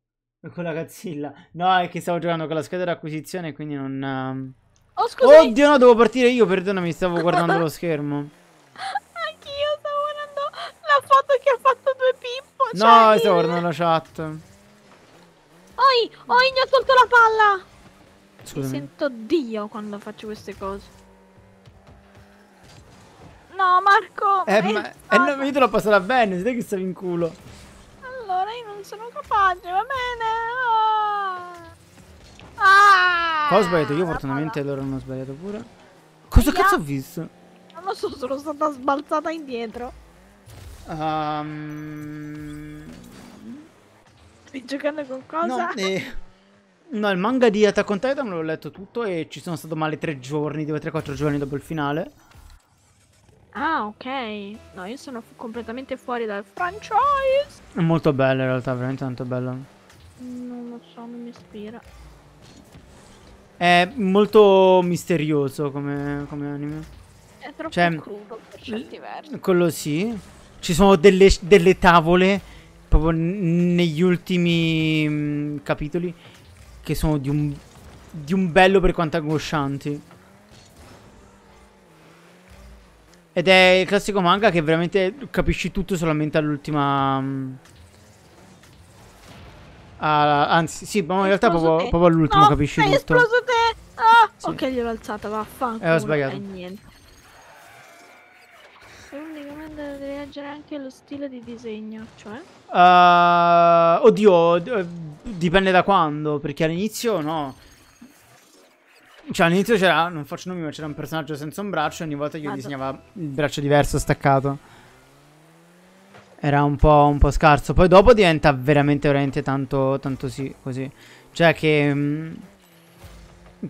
Con la cazzilla. No, è che stavo giocando con la scheda d'acquisizione, quindi non... ehm, Oh, scusa. Oddio, no, devo partire io, perdonami, stavo guardando lo schermo. Anch'io stavo guardando la foto che ha fatto due Pippo. No, cioè, stavo guardando la chat. Oi, oi, mi ha tolto la palla. Mi Scusami. sento Dio quando faccio queste cose. No, Marco. Eh, ma eh, no, io te l'ho passata bene, sai che stavi in culo. Allora io non sono capace, va bene. Ah. Ah, Cosa ho sbagliato? Io fortunatamente loro hanno sbagliato pure. Cosa cazzo ho visto? Non lo so, sono stata sbalzata indietro. Ehm, Stai giocando con cosa? no, eh, no, il manga di Attack on Titan l'ho letto tutto e ci sono stato male tre giorni, due, tre, quattro giorni dopo il finale. Ah, ok. No, io sono fu- completamente fuori dal franchise. È molto bello in realtà, veramente tanto bello. Non lo so, non mi ispira. È molto misterioso come, come anime. È troppo Cioè, crudo per certi versi. Quello sì. Ci sono delle, delle tavole proprio negli ultimi mm, capitoli che sono di un, di un bello per quanto angoscianti. Ed è il classico manga che veramente capisci tutto solamente all'ultima. mm, a- anzi, sì, ma in realtà proprio, proprio all'ultimo no, capisci hai tutto. esploso te! Ah, Sì. ok, gliel'ho alzata, vaffanculo. Eh, ho sbagliato. E niente. E devi leggere anche lo stile di disegno, cioè? Uh, oddio, d- dipende da quando, perché all'inizio no. Cioè all'inizio c'era, non faccio nomi, ma c'era un personaggio senza un braccio e ogni volta gli Vado. disegnava il braccio diverso staccato. Era un po', un po' scarso. Poi dopo diventa veramente, veramente tanto, tanto sì, così. Cioè che... mm,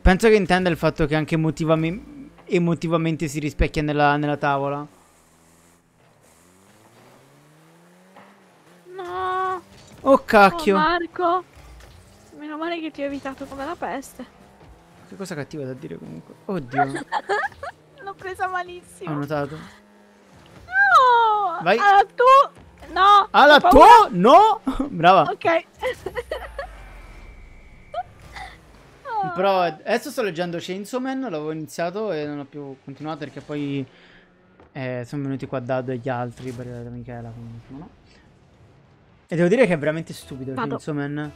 penso che intenda il fatto che anche emotivame- emotivamente si rispecchia nella, nella tavola. No! Oh cacchio! Oh, Marco! Meno male che ti ho evitato come la peste. Che cosa cattiva da dire comunque. Oddio, L'ho presa ho malissimo. notato. No! Vai. Tu... No! Ah, la ho paura. tua? No! Brava. Ok. Oh. Però adesso sto leggendo Chainsaw Man, l'avevo iniziato e non ho più continuato perché poi eh, sono venuti qua Dado e gli altri per da Michela. quindi, no? E devo dire che è veramente stupido Vado. Chainsaw Man.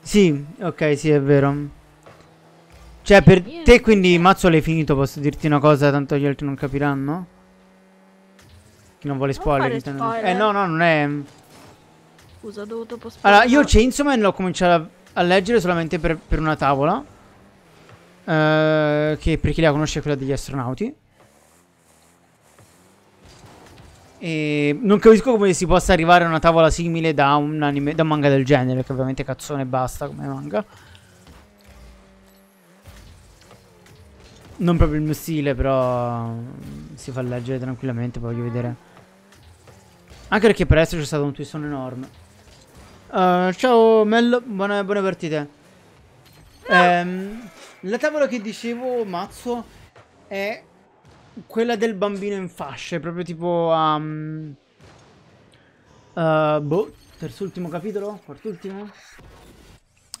Sì, ok, sì, è vero. Cioè, per te quindi Mazzo l'hai finito, posso dirti una cosa, tanto gli altri non capiranno? Chi non vuole Non spoiler, intendo. spoiler. Eh no, no, non è... Scusa, ho dovuto postare. Allora, io Chainsaw Man l'ho cominciato a, a leggere solamente per, per una tavola. eh, che per chi la conosce è quella degli astronauti. E non capisco come si possa arrivare a una tavola simile da un anime, da un manga del genere, che ovviamente cazzone basta come manga. Non proprio il mio stile, però mm, si fa leggere tranquillamente, voglio vedere. Anche perché per adesso c'è stato un twist enorme. Uh, ciao Mel, buone, buone partite. Ehm, la tavola che dicevo, Mazzo, è quella del bambino in fasce, proprio tipo um, uh, boh, terzultimo capitolo, quartultimo.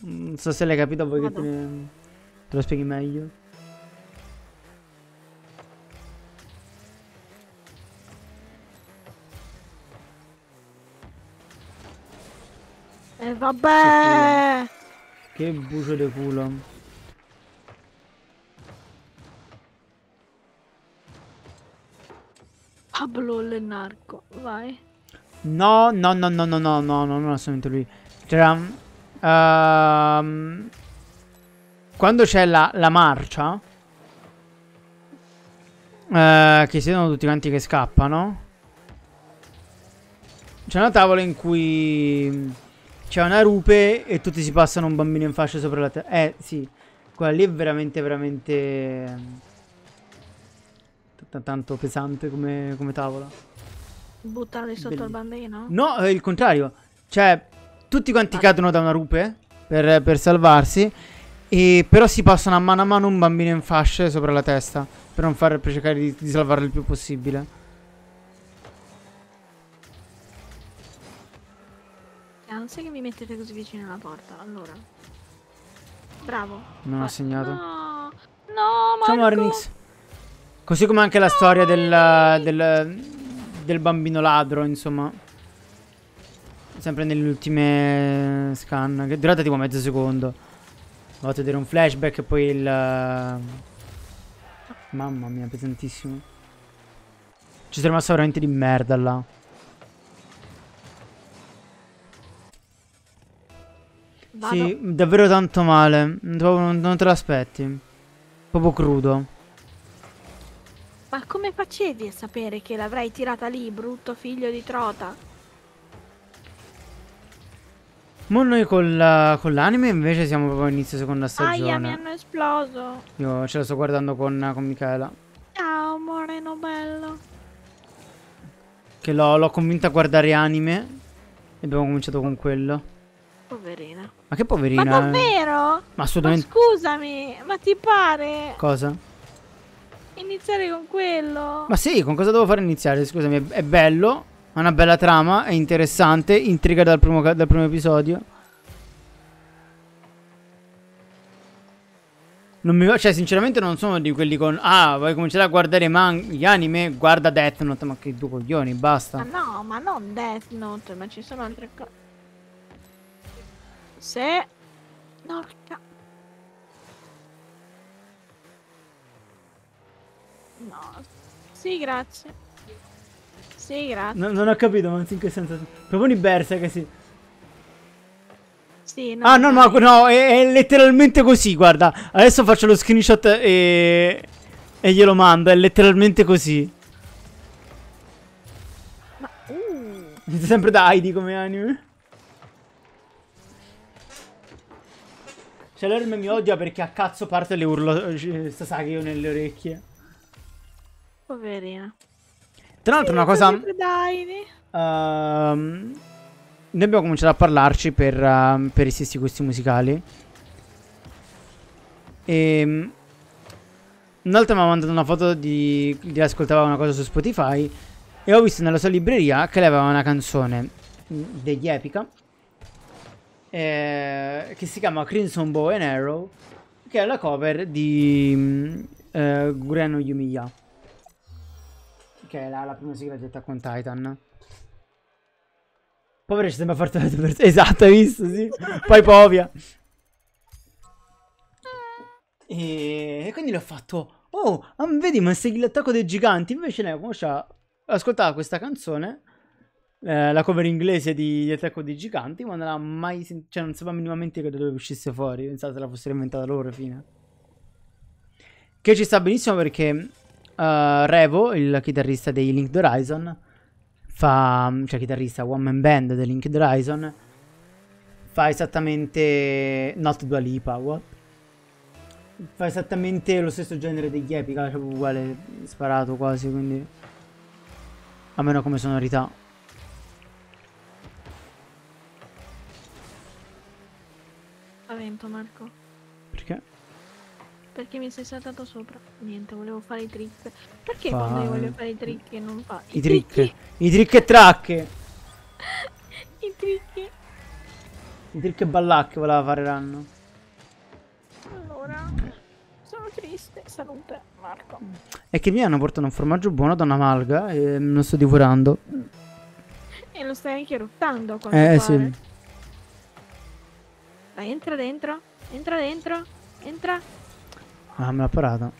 Non so se l'hai capito, vuoi che te, ne- te lo spieghi meglio. E vabbè. Che bucio di culo. Pablo il narco, vai. No, no, no, no, no, no, no, non assolutamente lui. C'era... ehm, quando c'è la, la marcia, eh, che si vedono tutti quanti che scappano. C'è una tavola in cui c'è una rupe e tutti si passano un bambino in fascia sopra la testa. Eh, sì. Quella lì è veramente, veramente... Tanto pesante come, come tavola. Buttare sotto il Belli- bambino? No, è il contrario. Cioè, tutti quanti cadono da una rupe per, per salvarsi. E però si passano a mano a mano un bambino in fasce sopra la testa. Per non far per cercare di, di salvarlo il più possibile. Che ansia che mi mettete così vicino alla porta. Allora. Bravo. Non ho segnato. No, no, Ciao Marco. Così come anche la storia del, del, del bambino ladro, insomma. Sempre nelle ultime scan. Che è durata tipo mezzo secondo. Ho fatto vedere un flashback e poi il... Mamma mia, pesantissimo. Ci sono rimasto veramente di merda là. Vado. Sì, davvero tanto male. Non te l'aspetti. Proprio crudo. Ma come facevi a sapere che l'avrei tirata lì, brutto figlio di trota? Ma noi con, la- con l'anime invece siamo proprio all'inizio seconda Aia, mi stagione. hanno esploso. Io ce la sto guardando con, con Michela. Ciao, moreno bello. Che l'ho, l'ho convinta a guardare anime. E abbiamo cominciato con quello. Poverina. Ma che poverina. Ma davvero? Ma Ma assolutamente. scusami, ma ti pare Cosa? Iniziare con quello? Ma sì, con cosa devo fare iniziare? Scusami, è, bello. Ha una bella trama. È interessante. Intriga dal primo, dal primo episodio. Non mi va, cioè, sinceramente, non sono di quelli con. Ah, vuoi cominciare a guardare man- gli anime? Guarda Death Note. Ma che due coglioni, basta. Ma no, ma non Death Note, ma ci sono altre cose. Se... Porca... No. Sì, grazie. Sì, grazie. No- non ho capito, ma in che senso. Proponi Berserk, sì. Sì, Ah, no, no, no, è, è letteralmente così, guarda. Adesso faccio lo screenshot e, e glielo mando, è letteralmente così. Ma... Uh, Siete sempre da Heidi come anime. Cioè, l'Erme mi odia perché a cazzo parte le urlo eh, Sasaki io nelle orecchie. Poverina. Tra l'altro, una cosa. Ehm, noi abbiamo cominciato a parlarci per, ehm, per i stessi gusti musicali. E un'altra mi ha mandato una foto di, di ascoltava una cosa su Spotify e ho visto nella sua libreria che lei aveva una canzone mh, degli Epica eh, che si chiama Crimson Bow and Arrow che è la cover di mh, eh, Gureno Yumiya che è la, la prima sigla di Attack on Titan Povera ci sembra tua persona. Esatto, hai visto, sì. Poi povia. E... e quindi le ho fatto. Oh, ah, vedi, ma segui l'attacco dei giganti. Invece lei conosceva. Ascoltava questa canzone. eh, la cover inglese di, di Attacco dei Giganti. Ma non l'ha mai sen- Cioè, non sapeva minimamente che da dove uscisse fuori. Pensate se la fossero inventata loro, fine. Che ci sta benissimo perché. Eh, Revo, il chitarrista dei Linked Horizon fa, cioè chitarrista one man band del Linked Horizon, fa esattamente, not Dua Lipa, what? Fa esattamente lo stesso genere degli Epica, cioè uguale, sparato quasi, quindi, almeno come sonorità. Spavento, Marco. Perché? Perché mi sei saltato sopra? Niente, volevo fare i trick. Perché Fai. quando io voglio fare i trick non fa? I trick, i trick e tracche, I trick. i trick e ballacche voleva fare Ranno. Allora, sono triste. Salute, Marco. E che mi hanno portato un formaggio buono da una malga e non sto divorando. E lo stai anche ruttando a quanto Eh pare. sì. Dai, entra dentro. Entra dentro. Entra. Ah, me l'ha parata.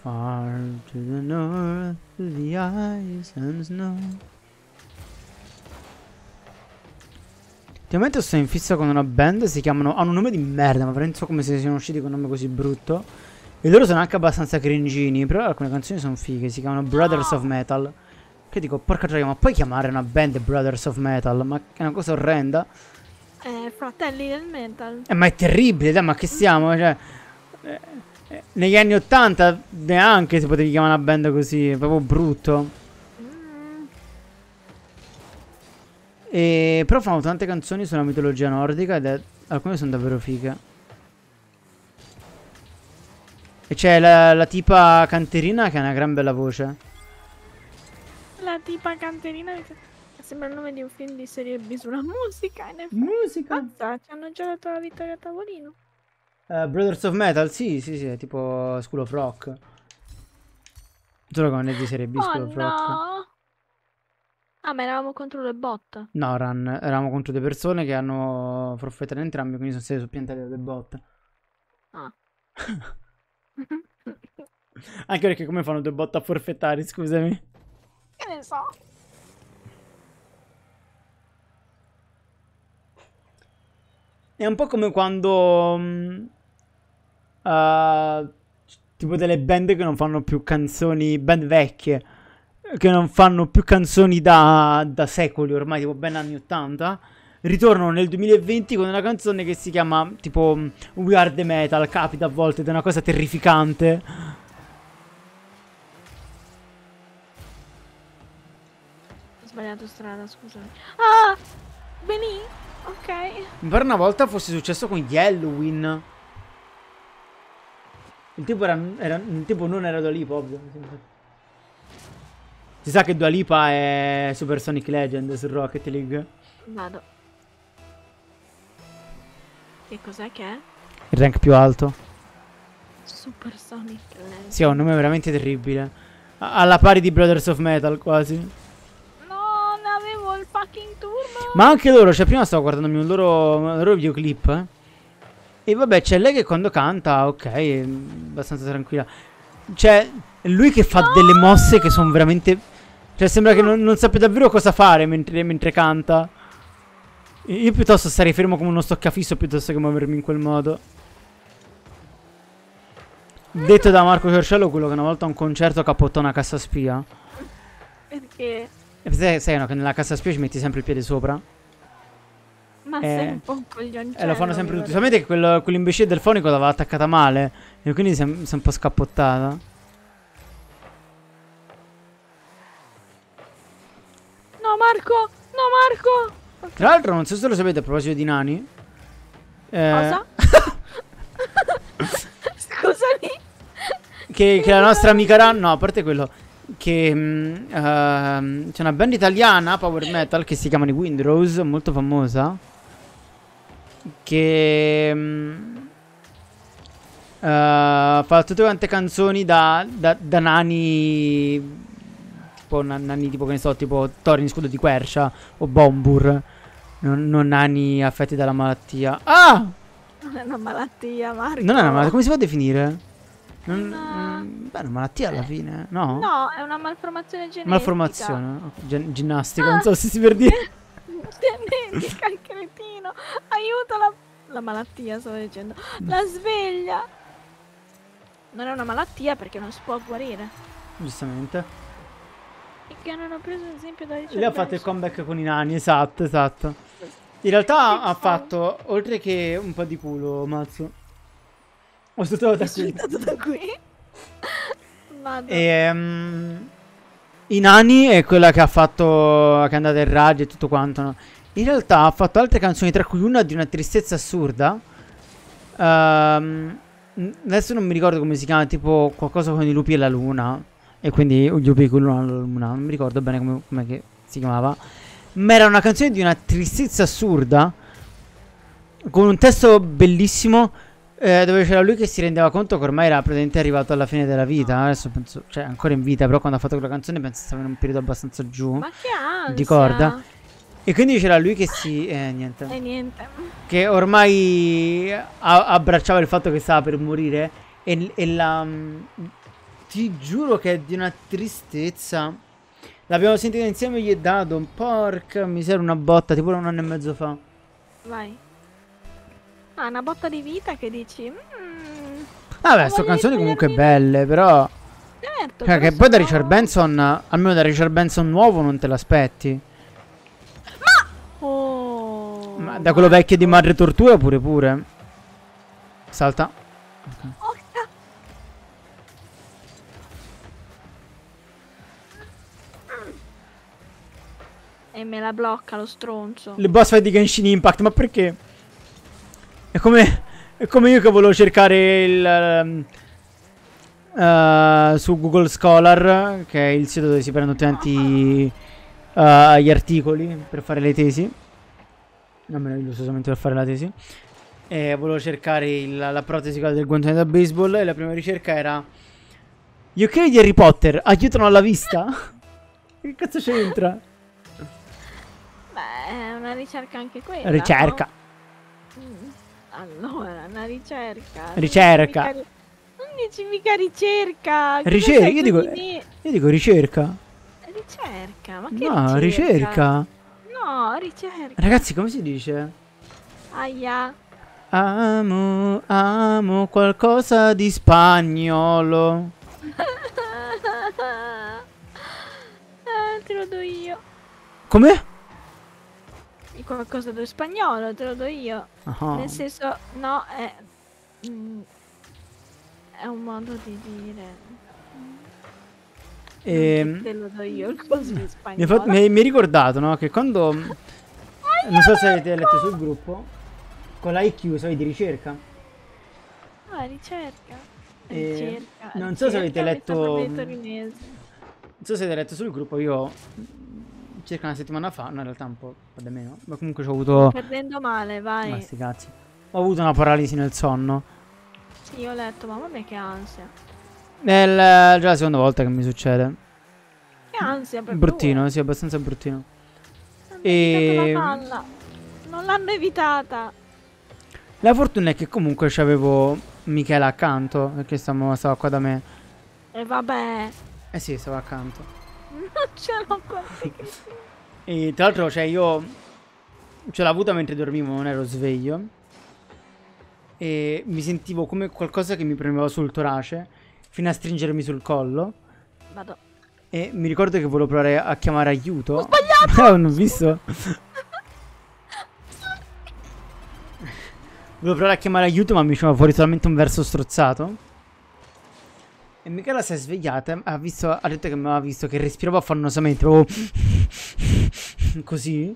Far to the north, to the ice and snow. Ultimamente sto in fissa con una band, si chiamano... Hanno un nome di merda, ma penso come se siano usciti con un nome così brutto. E loro sono anche abbastanza cringini, però alcune canzoni sono fighe, si chiamano Brothers of Metal. Che dico, porca gioia, ma puoi chiamare una band Brothers of Metal? Ma è una cosa orrenda. Eh, fratelli del metal. Eh, ma è terribile, dai, ma che siamo? Cioè, eh, eh, negli anni 80 neanche si potevi chiamare una band così, è proprio brutto. Mm, E, però fanno tante canzoni sulla mitologia nordica ed è- alcune sono davvero fighe. E c'è la, la tipa canterina che ha una gran bella voce. la tipa canterina mi sembra il nome di un film di serie B sulla musica. In effetti. Musica. Mazza, ci hanno già dato la vittoria a tavolino. Eh, Brothers of Metal, sì, sì, sì, è tipo School of Rock. Solo che non è di serie B, Oh School of Rock. no! Ah, ma eravamo contro le bot. No, Ran, eravamo contro due persone che hanno forfettato entrambi, quindi sono stati soppiantati dalle bot. Ah. Anche perché come fanno due bot a forfettare, scusami. che ne so. È un po' come quando... uh, tipo delle band che non fanno più canzoni, band vecchie, che non fanno più canzoni da, da secoli ormai, tipo ben anni 80, ritornano nel 2020 con una canzone che si chiama tipo We Are The Metal, capita a volte ed è una cosa terrificante. Ho sbagliato strada, scusami. Ah! Benì? Ok. Mi pare una volta fosse successo con gli Halloween. Il tipo, era, era- il tipo non era Dua Lipa, ovvio. Si sa che Dua Lipa è Super Sonic Legend su Rocket League. Vado. Che cos'è che è? Il rank più alto. Super Sonic Legend. Sì, ha un nome veramente terribile. Alla pari di Brothers of Metal, quasi. No, ne avevo il fucking turno. Ma anche loro, cioè prima stavo guardandomi un loro, un loro videoclip. eh. E vabbè, c'è lei che quando canta, ok, è abbastanza tranquilla. C'è lui che fa delle mosse che sono veramente... Cioè sembra che non, non sappia davvero cosa fare mentre, mentre canta. Io piuttosto starei fermo come uno stoccafisso piuttosto che muovermi in quel modo. Detto da Marco Ciorcello, quello che una volta a un concerto cappottò una cassa spia. Perché? E sai, no, che nella cassa spia ci metti sempre il piede sopra? Ma Eh, sei un po' un coglioncello. E lo fanno sempre tutti. Sapete che quello- quell'imbecille del fonico l'aveva attaccata male. E quindi si è, si è un po' scappottata. No, Marco! No, Marco! Tra l'altro, non so se lo sapete a proposito di nani. eh, Cosa? Scusami. Che, che la nostra amica Ran. No, a parte quello. Che ehm, c'è una band italiana, power metal, che si chiamano i Windrose, molto famosa. Che eh, fa tutte quante canzoni da, da, da nani. Tipo na- nani, tipo che ne so, tipo Thorin scudo di Quercia o Bombur. Non, non nani affetti dalla malattia. Ah! Non è una malattia, Marco. Non è una malattia, come si può definire? Non, Una- mm, beh, una malattia alla fine, no? No, è una malformazione genetica. Malformazione, ok, gen- ginnastica, non so se si per dire. Genetica, cretino. Aiuto la... La malattia, stavo dicendo. La sveglia. Non è una malattia perché non si può guarire. Giustamente. E che non ho preso esempio da Lei ha fatto il comeback con i nani, esatto, esatto. In realtà ha fatto, oltre che un po' di culo, mazzo. Ho stato da qui. Risultato da qui. Vado. Ehm, I nani è quella che ha fatto. che è andata in radio e tutto quanto. no? In realtà ha fatto altre canzoni, tra cui una di una tristezza assurda. N- adesso non mi ricordo come si chiama, tipo qualcosa con i lupi e la luna. E quindi gli lupi con la luna. Non mi ricordo bene come, come che si chiamava. Ma era una canzone di una tristezza assurda. Con un testo bellissimo. Eh, dove c'era lui che si rendeva conto che ormai era praticamente arrivato alla fine della vita. Adesso penso, cioè, ancora in vita. Però quando ha fatto quella canzone penso stava in un periodo abbastanza giù. Ma che ansia. Di corda. E quindi c'era lui che si. Eh, niente. E niente. Che ormai a- abbracciava il fatto che stava per morire. E, e la. mm, Ti giuro che è di una tristezza. L'abbiamo sentita insieme io e Dado. Porca miseria, una botta, tipo un anno e mezzo fa. Vai. Ah, una botta di vita che dici. "Mm, Vabbè, sono canzoni comunque belle, però... Certo, Cioè, però che poi da Richard Benson, almeno da Richard Benson nuovo, non te l'aspetti. Oh, Ma da quello vecchio di Madre Tortura pure pure. Salta. Porca- E me la blocca lo stronzo. Le boss fight di Genshin Impact, ma perché? È come, è come io che volevo cercare il... eh, su Google Scholar, che è il sito dove si prendono tanti eh, gli articoli per fare le tesi. Non me ne uso solamente per fare la tesi. E volevo cercare il- la protesi del guantone da baseball e la prima ricerca era... Gli occhiali di Harry Potter aiutano alla vista? che cazzo c'entra? Beh, è una ricerca anche quella. Ricerca. no? Allora, una ricerca. non Ricerca. dici mica ri- Non dici mica ricerca. Ricerca, io dico- di? Io dico ricerca. Ricerca, ma che No, ricerca. No, ricerca. Ragazzi, come si dice? Aia. Amo, amo qualcosa di spagnolo. Eh, te lo do io. Come? Qualcosa dello spagnolo, te lo do io. Ah. Nel senso, no, è. mm, è un modo di dire. Ehm, Te lo do io il coso di mi, ha spagnolo. fatto- mi- mi hai ricordato, no? Che quando... Non so se avete letto sul gruppo. Con la IQ, sai, di ricerca. Ah, ricerca. Eh, Ricerca. non so se avete ricerca, letto-. Non so se avete letto sul gruppo, io... Circa una settimana fa, no in realtà un po', di meno, ma comunque ho avuto... Perdendo male, vai. Ma sti cazzi. Ho avuto una paralisi nel sonno. Sì, ho letto, mamma mia che ansia. Il- già la seconda volta che mi succede. Che ansia per Bruttino, sì, abbastanza bruttino. E- Hanno evitato la palla. Non l'hanno evitata. La fortuna è che comunque c'avevo Michela accanto, perché stavo, stava qua da me. E vabbè. Eh sì, stava accanto. Non ce l'ho che E tra l'altro, cioè, io ce l'ho avuta mentre dormivo, non ero sveglio. E mi sentivo come qualcosa che mi premeva sul torace, fino a stringermi sul collo. Vado. E mi ricordo che volevo provare a chiamare aiuto. Ho sbagliato! non ho visto. Volevo provare a chiamare aiuto, ma mi usciva fuori solamente un verso strozzato. E Michela si è svegliata. Ha, visto, ha detto che mi aveva visto che respiravo affannosamente. Proprio così.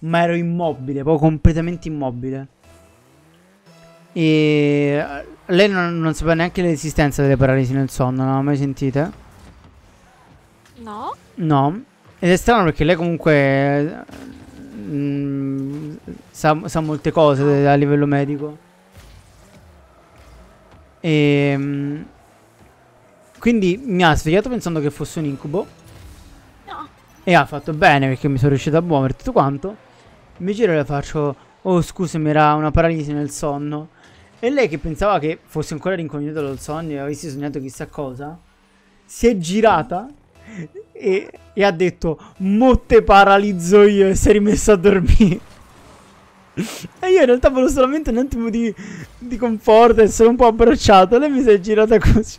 Ma ero immobile, proprio completamente immobile. E eh, lei non, non sapeva neanche l'esistenza delle paralisi nel sonno, non l'aveva mai sentite? No? No, ed è strano perché lei comunque eh, mm, sa, sa molte cose a livello medico. E mm, quindi mi ha svegliato pensando che fosse un incubo No. e ha fatto bene perché mi sono riuscito a muovere tutto quanto. Mi giro e le faccio, oh scusami, era una paralisi nel sonno. E lei che pensava che fosse ancora rincognito dal sonno e avessi sognato chissà cosa, si è girata e, e ha detto Mo te paralizzo io e si è rimessa a dormire E io in realtà volevo solamente un attimo di, di conforto Essere un po' abbracciato Lei mi si è girata così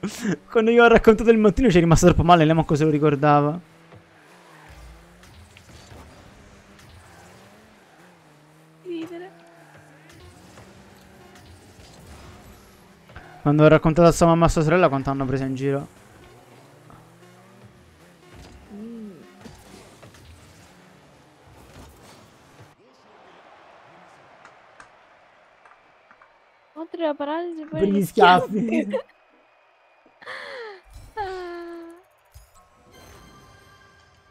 Quando io ho raccontato il mattino ci è rimasto troppo male Lei manco se lo ricordava Ridere. Quando ho raccontato a sua mamma e a sua sorella Quanto hanno preso in giro. Oltre la paralisi poi Per gli schiaffi.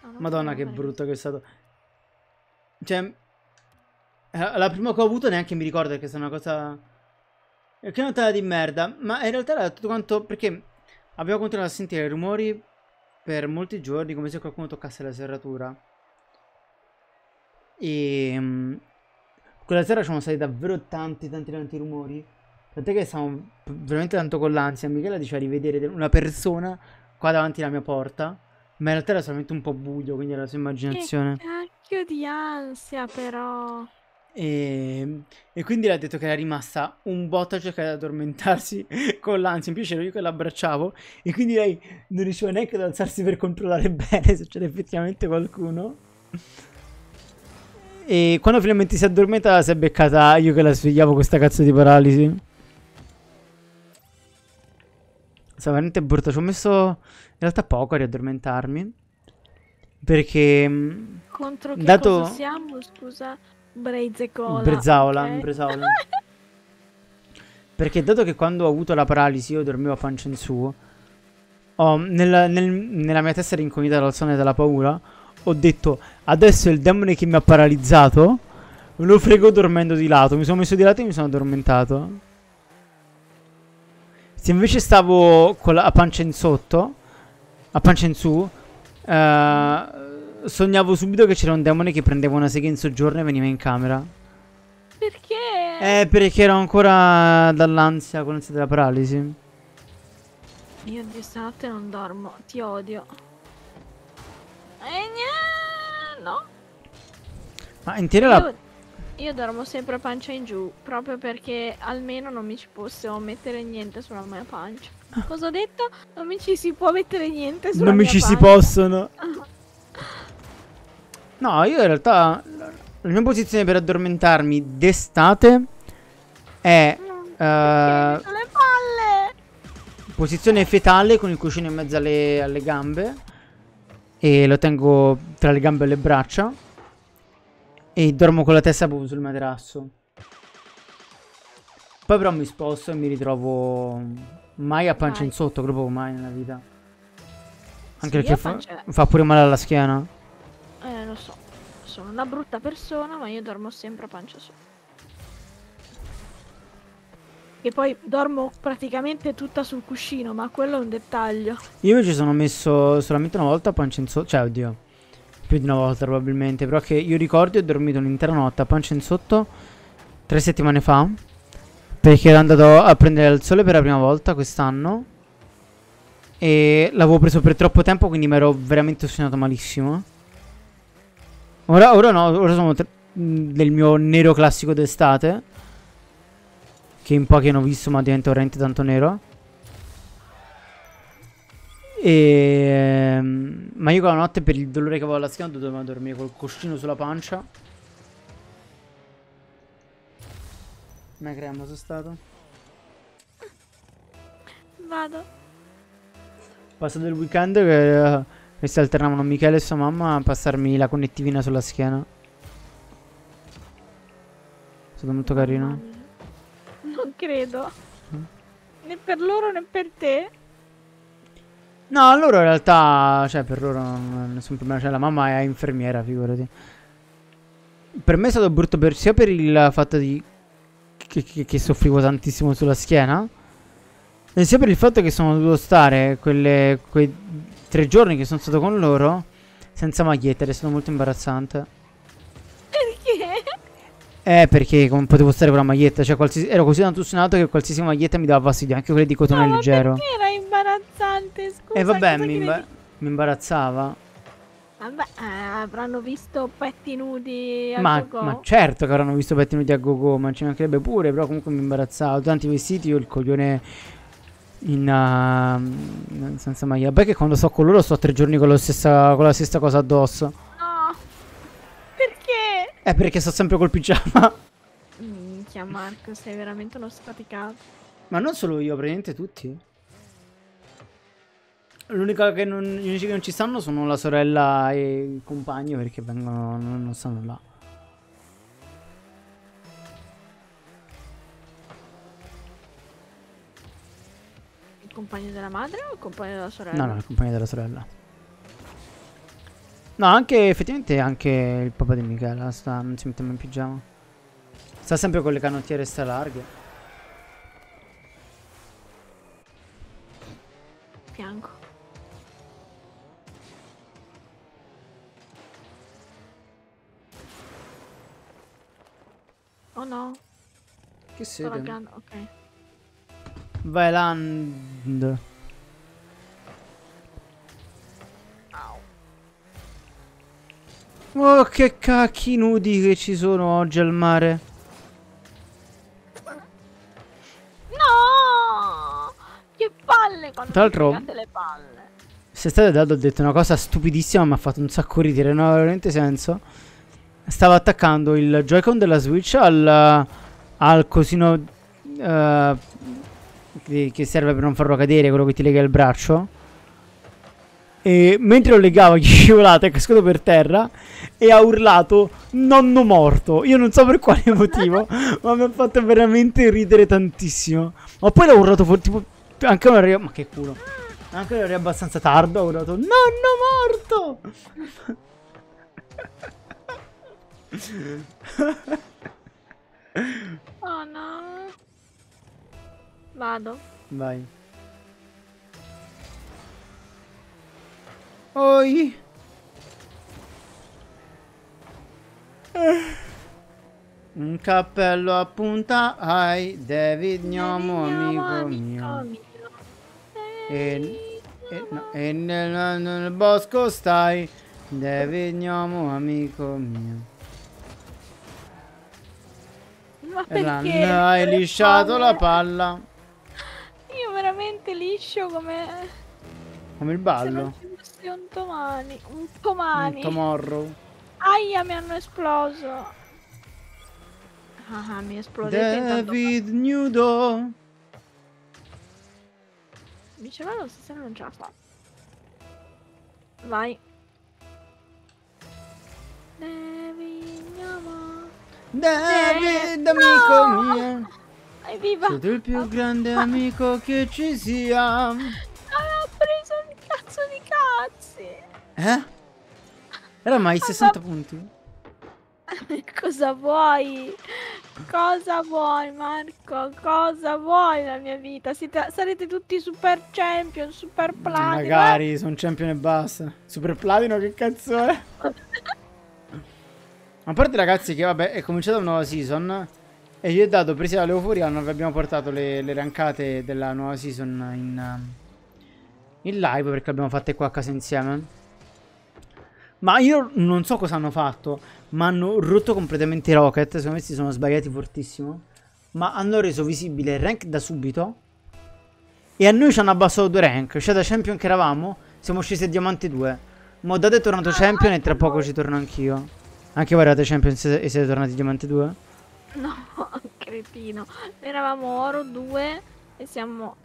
No, non Madonna che brutto che è stato. Cioè eh, La prima che ho avuto neanche mi ricordo Perché è una cosa che notata di merda Ma in realtà era tutto quanto Perché abbiamo continuato a sentire rumori Per molti giorni Come se qualcuno toccasse la serratura. E mm, Quella sera ci sono stati davvero tanti tanti tanti rumori Tant'è che stavamo veramente tanto con l'ansia Michela diceva di vedere una persona Qua davanti alla mia porta ma in realtà era solamente un po' buio, quindi era la sua immaginazione. Che cacchio di ansia però. E, e quindi le ha detto che era rimasta un botto a cercare di addormentarsi con l'ansia. In più c'ero io che l'abbracciavo e quindi lei non riusciva neanche ad alzarsi per controllare bene se c'era effettivamente qualcuno. E quando finalmente si è addormentata si è beccata io che la svegliavo questa cazzo di paralisi. Stava veramente brutta. Ci ho messo in realtà poco a riaddormentarmi. Perché... mm, Contro che Dato- cosa siamo, scusa? Brezecola. Bresaola, ok? Bresaola. Perché dato che quando ho avuto la paralisi io dormivo a pancia in su, ho- nel- nel- nella mia testa rincognita dal sonno e dalla paura, ho detto adesso il demone che mi ha paralizzato lo frego dormendo di lato. Mi sono messo di lato e mi sono addormentato. Se invece stavo con la, pancia in sotto, a pancia in su, eh, sognavo subito che c'era un demone che prendeva una sega in soggiorno e veniva in camera. Perché? Eh, perché ero ancora dall'ansia, con l'ansia della paralisi. Io di stanotte non dormo, ti odio. E gne- no. Ma intera la... Io, dormo sempre a pancia in giù, proprio perché almeno non mi ci posso mettere niente sulla mia pancia. Cosa ho detto? Non mi ci si può mettere niente sulla Non mi mia ci si pancia. possono. No, io in realtà la mia posizione per addormentarmi d'estate è eh, perché sulle palle. posizione fetale con il cuscino in mezzo alle, alle gambe e lo tengo tra le gambe e le braccia e dormo con la testa proprio sul materasso. Poi però mi sposto e mi ritrovo mai a pancia in sotto, proprio mai nella vita. Anche Sì, perché fa, fa pure male alla schiena. Eh, lo so. Sono una brutta persona, ma io dormo sempre a pancia su. E poi dormo praticamente tutta sul cuscino, ma quello è un dettaglio. Io mi ci sono messo solamente una volta a pancia in sotto, cioè oddio, più di una volta probabilmente, però che io ricordo ho dormito un'intera notte a pancia in sotto tre settimane fa, perché ero andato a prendere il sole per la prima volta quest'anno e l'avevo preso per troppo tempo, quindi mi ero veramente ossinato malissimo. Ora, ora no, ora sono mh, del mio nero classico d'estate, che in pochi hanno visto ma diventa veramente tanto nero. E, ehm, ma io quella notte per il dolore che avevo alla schiena dovevo dormire col cuscino sulla pancia. Una crema sono stato. Vado. Passato il weekend che, eh, che si alternavano Michele e sua mamma a passarmi la connettivina sulla schiena. È stato molto carino. Non credo. Mm. Né per loro né per te. No, loro in realtà, cioè per loro non nessun problema, cioè la mamma è infermiera, figurati. Per me è stato brutto per, sia per il fatto di che, che- che soffrivo tantissimo sulla schiena, e sia per il fatto che sono dovuto stare quelle, quei tre giorni che sono stato con loro senza maglietta ed è stato molto imbarazzante. Perché? Eh, perché come potevo stare con la maglietta, cioè ero così tanto suonato che qualsiasi maglietta mi dava fastidio, anche quelle di cotone No, ma leggero. perché era imbarazzante? Scusa, E vabbè, cosa mi, imba- mi imbarazzava. Vabbè, eh, avranno visto petti nudi a Ma, go-go. ma certo che avranno visto petti nudi a gogo, ma ci mancherebbe pure, però comunque mi imbarazzava. Tanti vestiti, io il coglione in, uh, senza maglia. Beh che quando sto con loro sto tre giorni con, lo stessa, con la stessa cosa addosso. No. Perché? Eh perché sto sempre col pigiama. Minchia Marco, sei veramente uno sfaticato. ma non solo io, praticamente tutti. L'unica che non, gli unici che non ci stanno sono la sorella e il compagno perché vengono, non, non stanno là. Il compagno della madre o il compagno della sorella? No, no, il compagno della sorella. No, anche effettivamente anche il papà di Michela sta, non si mette mai in pigiama. Sta sempre con le canottiere sta larghe. Fianco. Oh no, Che laggando, ok. Vai land. Oh, che cacchi nudi che ci sono oggi al mare. No! Che palle quando Tra l'altro- le palle. Se state dando ho detto una cosa stupidissima, mi ha fatto un sacco ridere, non aveva veramente senso. Stavo attaccando il Joy-Con della Switch al, al cosino eh, che serve per non farlo cadere, quello che ti lega il braccio. E mentre lo legavo, gli è scivolato, è cascato per terra e ha urlato nonno morto. Io non so per quale motivo, ma mi ha fatto veramente ridere tantissimo. Ma poi l'ha urlato fu- tipo anche un'aria, ma che culo. Anche un'aria abbastanza tardo, ha urlato nonno morto. Oh no. Vado. Vai. Oi. Un cappello a punta hai, David Gnomo, amico mio. E, e- no, e nel, nel bosco stai, David Gnomo, amico mio. Ma E là, perché? hai lisciato la palla. Io veramente liscio come Come il se ballo. fosse un domani. Un domani. Un tomorrow. Aia, mi hanno esploso. Ah, mi esplodete. David nudo. Mi cervello stasera non ce la fa. Vai. David, Eh, amico no! mio. Vai viva. Sei tu il più grande amico che ci sia. Ho preso un cazzo di cazzi. Eh? Era mai 60 punti? Cosa vuoi? Cosa vuoi, Marco? Cosa vuoi nella mia vita? Siete- sarete tutti super champion, super platino. Magari, sono champion e basta. Super platino, che cazzo è? A parte ragazzi che vabbè è cominciata una nuova season e io ho dato presi dall'euforia non vi abbiamo portato le, le rankate della nuova season in, in live perché abbiamo fatte qua a casa insieme. Ma io non so cosa hanno fatto, ma hanno rotto completamente i Rocket, secondo me si sono sbagliati fortissimo, ma hanno reso visibile il rank da subito e a noi ci hanno abbassato due rank, cioè da champion che eravamo siamo scesi a diamante 2. Modate è tornato champion e tra poco ci torno anch'io. Anche voi eravate champion se- e siete tornati diamante 2? No, cretino. Noi eravamo oro 2 e siamo...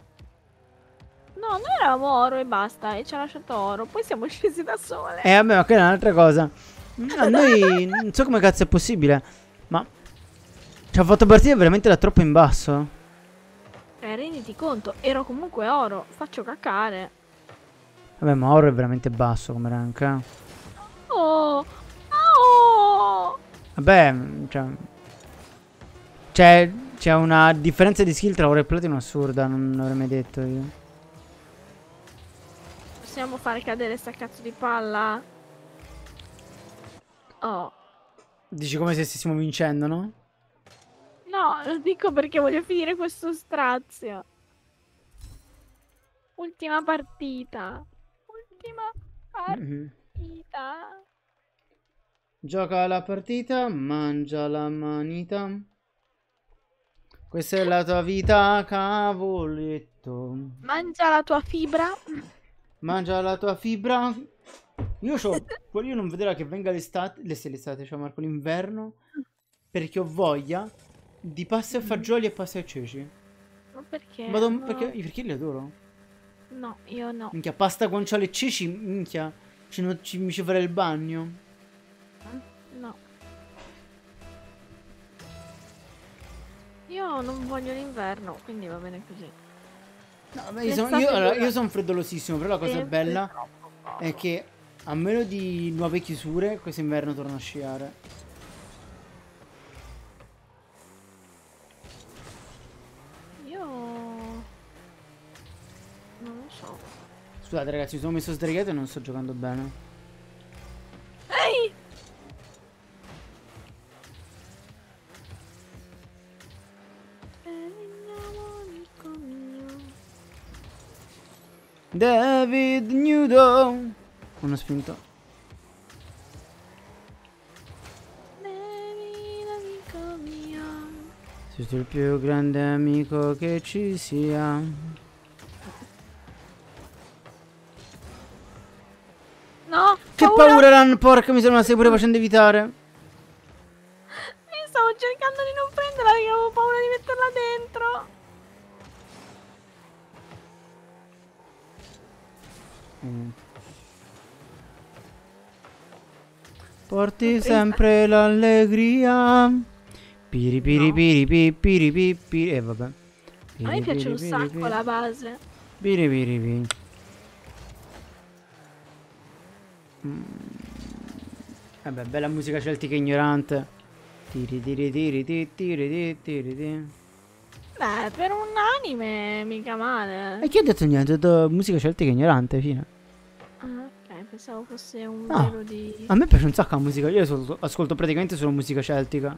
No, noi eravamo oro e basta e ci ha lasciato oro. Poi siamo scesi da sole. Eh vabbè, ma quella è un'altra cosa. A noi non so come cazzo è possibile, ma ci ha fatto partire veramente da troppo in basso. Eh, renditi conto, ero comunque oro. Faccio cacare. Vabbè, ma oro è veramente basso come rank. eh. Oh! Vabbè, cioè c'è, c'è una differenza di skill tra oro e platino assurda, non l'avrei mai detto io. Possiamo fare cadere sta cazzo di palla? Oh. Dici come se stessimo vincendo, no? No, lo dico perché voglio finire questo strazio. Ultima partita. Ultima Mhm. partita. Gioca la partita, mangia la manita. Questa è la tua vita, cavoletto. Mangia la tua fibra. Mangia la tua fibra. Io c'ho. Io non vedrò che venga l'estate. l'es- L'estate, cioè Marco, l'inverno. Perché ho voglia di pasta e fagioli e pasta e ceci. Ma perché? Vado, No. perché, perché li adoro. No, io no. Minchia, pasta, guanciale e ceci. Minchia. Ci, no- ci- mi ci farei il bagno. Io non voglio l'inverno, quindi va bene così. No, vabbè, io, sono, io, allora, io sono freddolosissimo. Però la cosa Sempre bella troppo è che a meno di nuove chiusure, quest'inverno torno a sciare. Io non lo so. Scusate, ragazzi, mi sono messo sdregato e non sto giocando bene. David Nudo. Uno spinto Sei tu il più grande amico che ci sia. No! Che paura, paura porca miseria, me la stai pure facendo evitare. Porti sempre l'allegria. Piri piri No. piri piri piri piri piri. E vabbè. A me Piri, piace un piri, sacco piri, la base. Piri piri piri. Mm. Vabbè, bella musica celtica ignorante. Tiri tiri tiri tiri tiri tiri tiri tiri. Beh, per un anime mica male. E chi ha detto niente? Ho detto musica celtica ignorante, fine. Ah, pensavo fosse un No. vero di... A me piace un sacco la musica, io ascolto, ascolto praticamente solo musica celtica.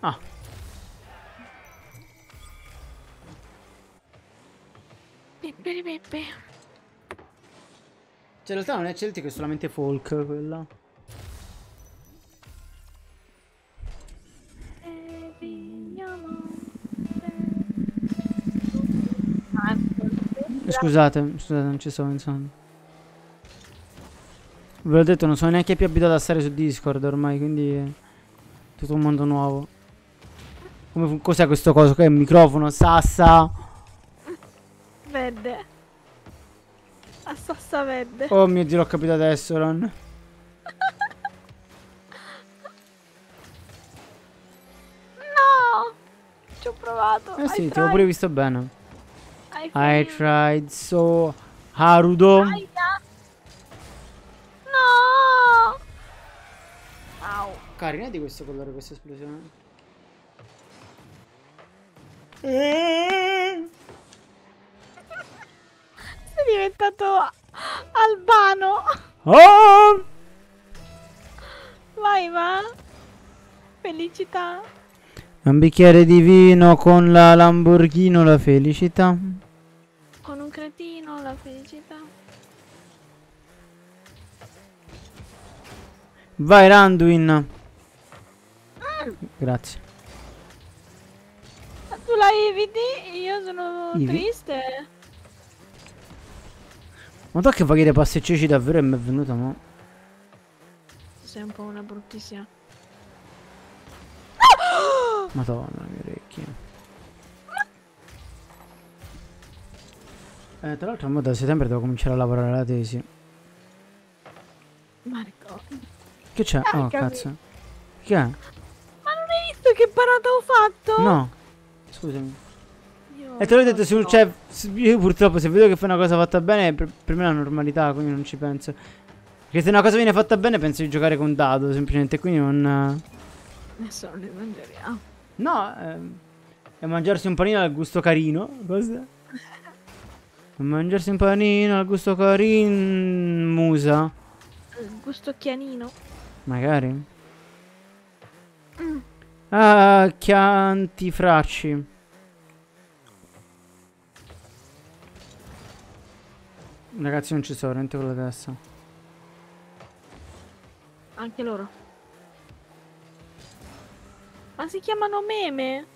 Ah, Peppe, peppe. cioè in realtà non è celtica, è solamente folk quella. Scusate, scusate, non ci sto pensando. Ve l'ho detto, non sono neanche più abituato a stare su Discord ormai, quindi è tutto un mondo nuovo. Come cos'è questo coso? Che è un microfono? Sassa? Verde. A sassa verde. Oh mio dio, l'ho capito adesso, Ron. No! Ci ho provato. Eh sì, ti avevo tried, pure visto bene. I tried so Harudo. No! Au. Carina di questo colore questa esplosione. Sei diventato albano. Oh! Vai, va. Felicità. Un bicchiere di vino con la Lamborghini la felicità. Cretino, la felicità. Vai Randuin. Grazie. Tu la eviti? Io sono Ivi? triste. Ma tu che va che passeggeri davvero e mi è venuta mo. Tu sei un po' una bruttissima. Madonna, mie orecchie. Eh, tra l'altro da settembre devo cominciare a lavorare alla tesi. Marco. Che c'è? Ah, Oh, cazzo. Che è? Ma non hai visto che parata ho fatto? No. Scusami. Io E te l'ho detto, no. cioè, io purtroppo se vedo che fai una cosa fatta bene, per, per me è la normalità, quindi non ci penso. Perché se una cosa viene fatta bene penso di giocare con dado, semplicemente, quindi non... Adesso non li mangieriamo. No, ehm, è mangiarsi un panino al gusto carino. Cosa? Mangiarsi un panino al gusto carino, musa. Il gusto chianino. Magari. Mm. Ah, chianti fracci. Ragazzi, non ci veramente con la testa. Anche loro. Ma si chiamano meme?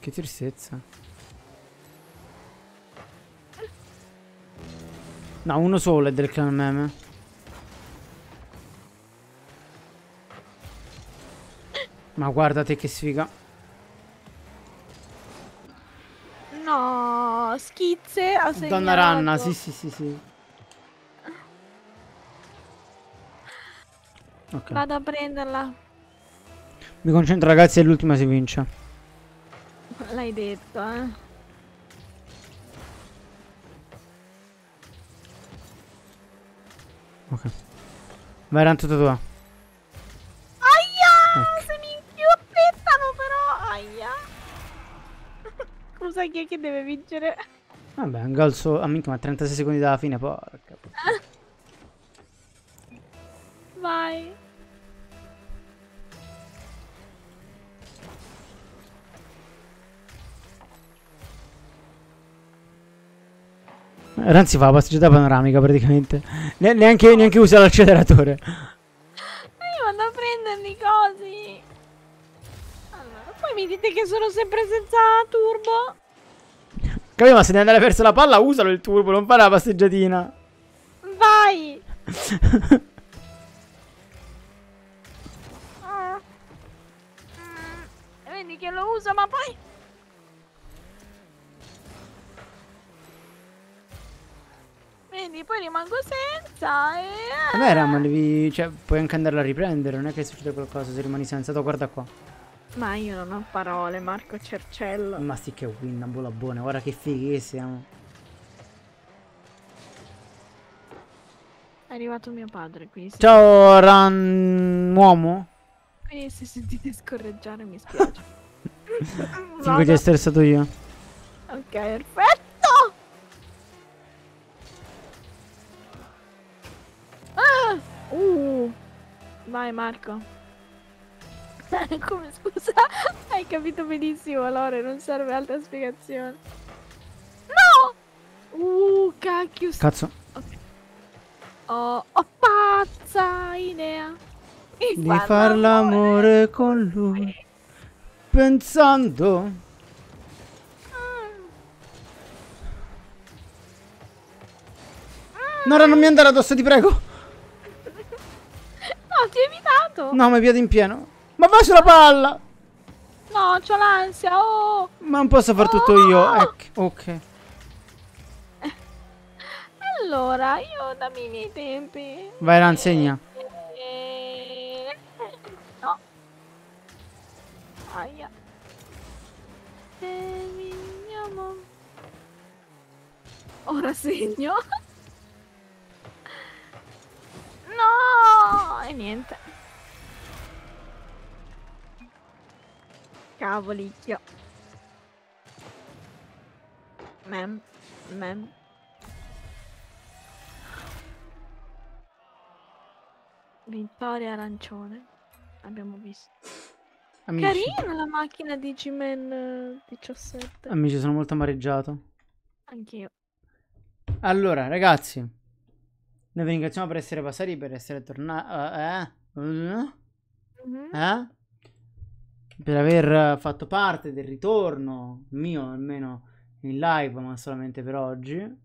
Che tristezza. No, uno solo è del clan meme. Ma guardate che sfiga. No, schizze ha segnato. Donna Ranna, sì, sì, sì, sì. Ok. Vado a prenderla. Mi concentro ragazzi e l'ultima si vince. L'hai detto, eh. Ok. Vai Ran tutta tua. Aia! Ecco. Se mi inchioppettano però, aia. Scusa chi è che deve vincere? Vabbè, un gol solo. Ah, minchia, ma 36 secondi dalla fine, porca. Vai. Ranzi fa la passeggiata panoramica praticamente. Ne- neanche, neanche usa l'acceleratore. Io vado a prenderli cosi. mi dite che sono sempre senza turbo? Capito, ma se devi andare verso la palla, usalo il turbo, non fare la passeggiatina. Vai! Ah. Mm, Vedi che lo uso, ma poi... Vedi, poi rimango senza e... Vabbè, Ram, devi... Cioè, puoi anche andarla a riprendere, non è che succede qualcosa se rimani senza. Tu guarda qua. Ma io non ho parole, Marco Cercello. Ma sti che win, a bolabone, guarda che fighi che siamo. È arrivato mio padre, quindi se, Ciao, Ran... uomo. quindi se sentite scorreggiare mi spiace. Ti Vado. è stressato io. Ok, perfetto! Uh! Vai Marco. Come scusa? Hai capito benissimo, Lore, non serve altra spiegazione. No! Uh, cacchio. Cazzo. Oh, ho pazza idea. Di far l'amore con lui. Pensando. Mm. Nora, non mi andare addosso, ti prego. No, ti ho evitato. No, mi piede in pieno. Ma vai sulla palla. No, c'ho l'ansia. Oh. Ma non posso far tutto io. Ecco, ok. Allora, io dammi i miei tempi. Vai, Ran, segna. Eh, No. Aia. Terminiamo. Ora segno. No! E niente. Cavolicchio. Mem. Mem. Vittoria arancione. Abbiamo visto. Amici. Carina la macchina di G-Man eh, 17. Amici, sono molto amareggiato. Anch'io. Allora, ragazzi. Noi vi ringraziamo per essere passati, per essere tornati. Eh? Eh? Mhm. Eh? Per aver fatto parte del ritorno mio, almeno in live, ma solamente per oggi.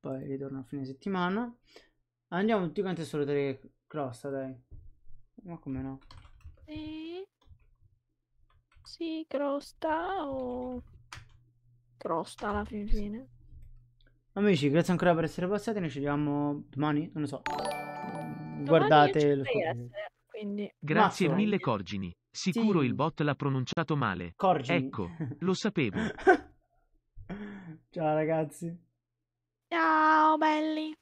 Poi ritorno a fine settimana. Andiamo tutti quanti a salutare Crosta, dai. Ma come no? Sì. Sì, crosta o... Crosta alla fin fine. Amici, grazie ancora per essere passati. Noi ci vediamo domani, non lo so. Domani Guardate lo essere, Quindi... Grazie Mazzo. mille Corgini. Sicuro Sì. il bot l'ha pronunciato male. Corgini. Ecco, lo sapevo. Ciao ragazzi. Ciao belli.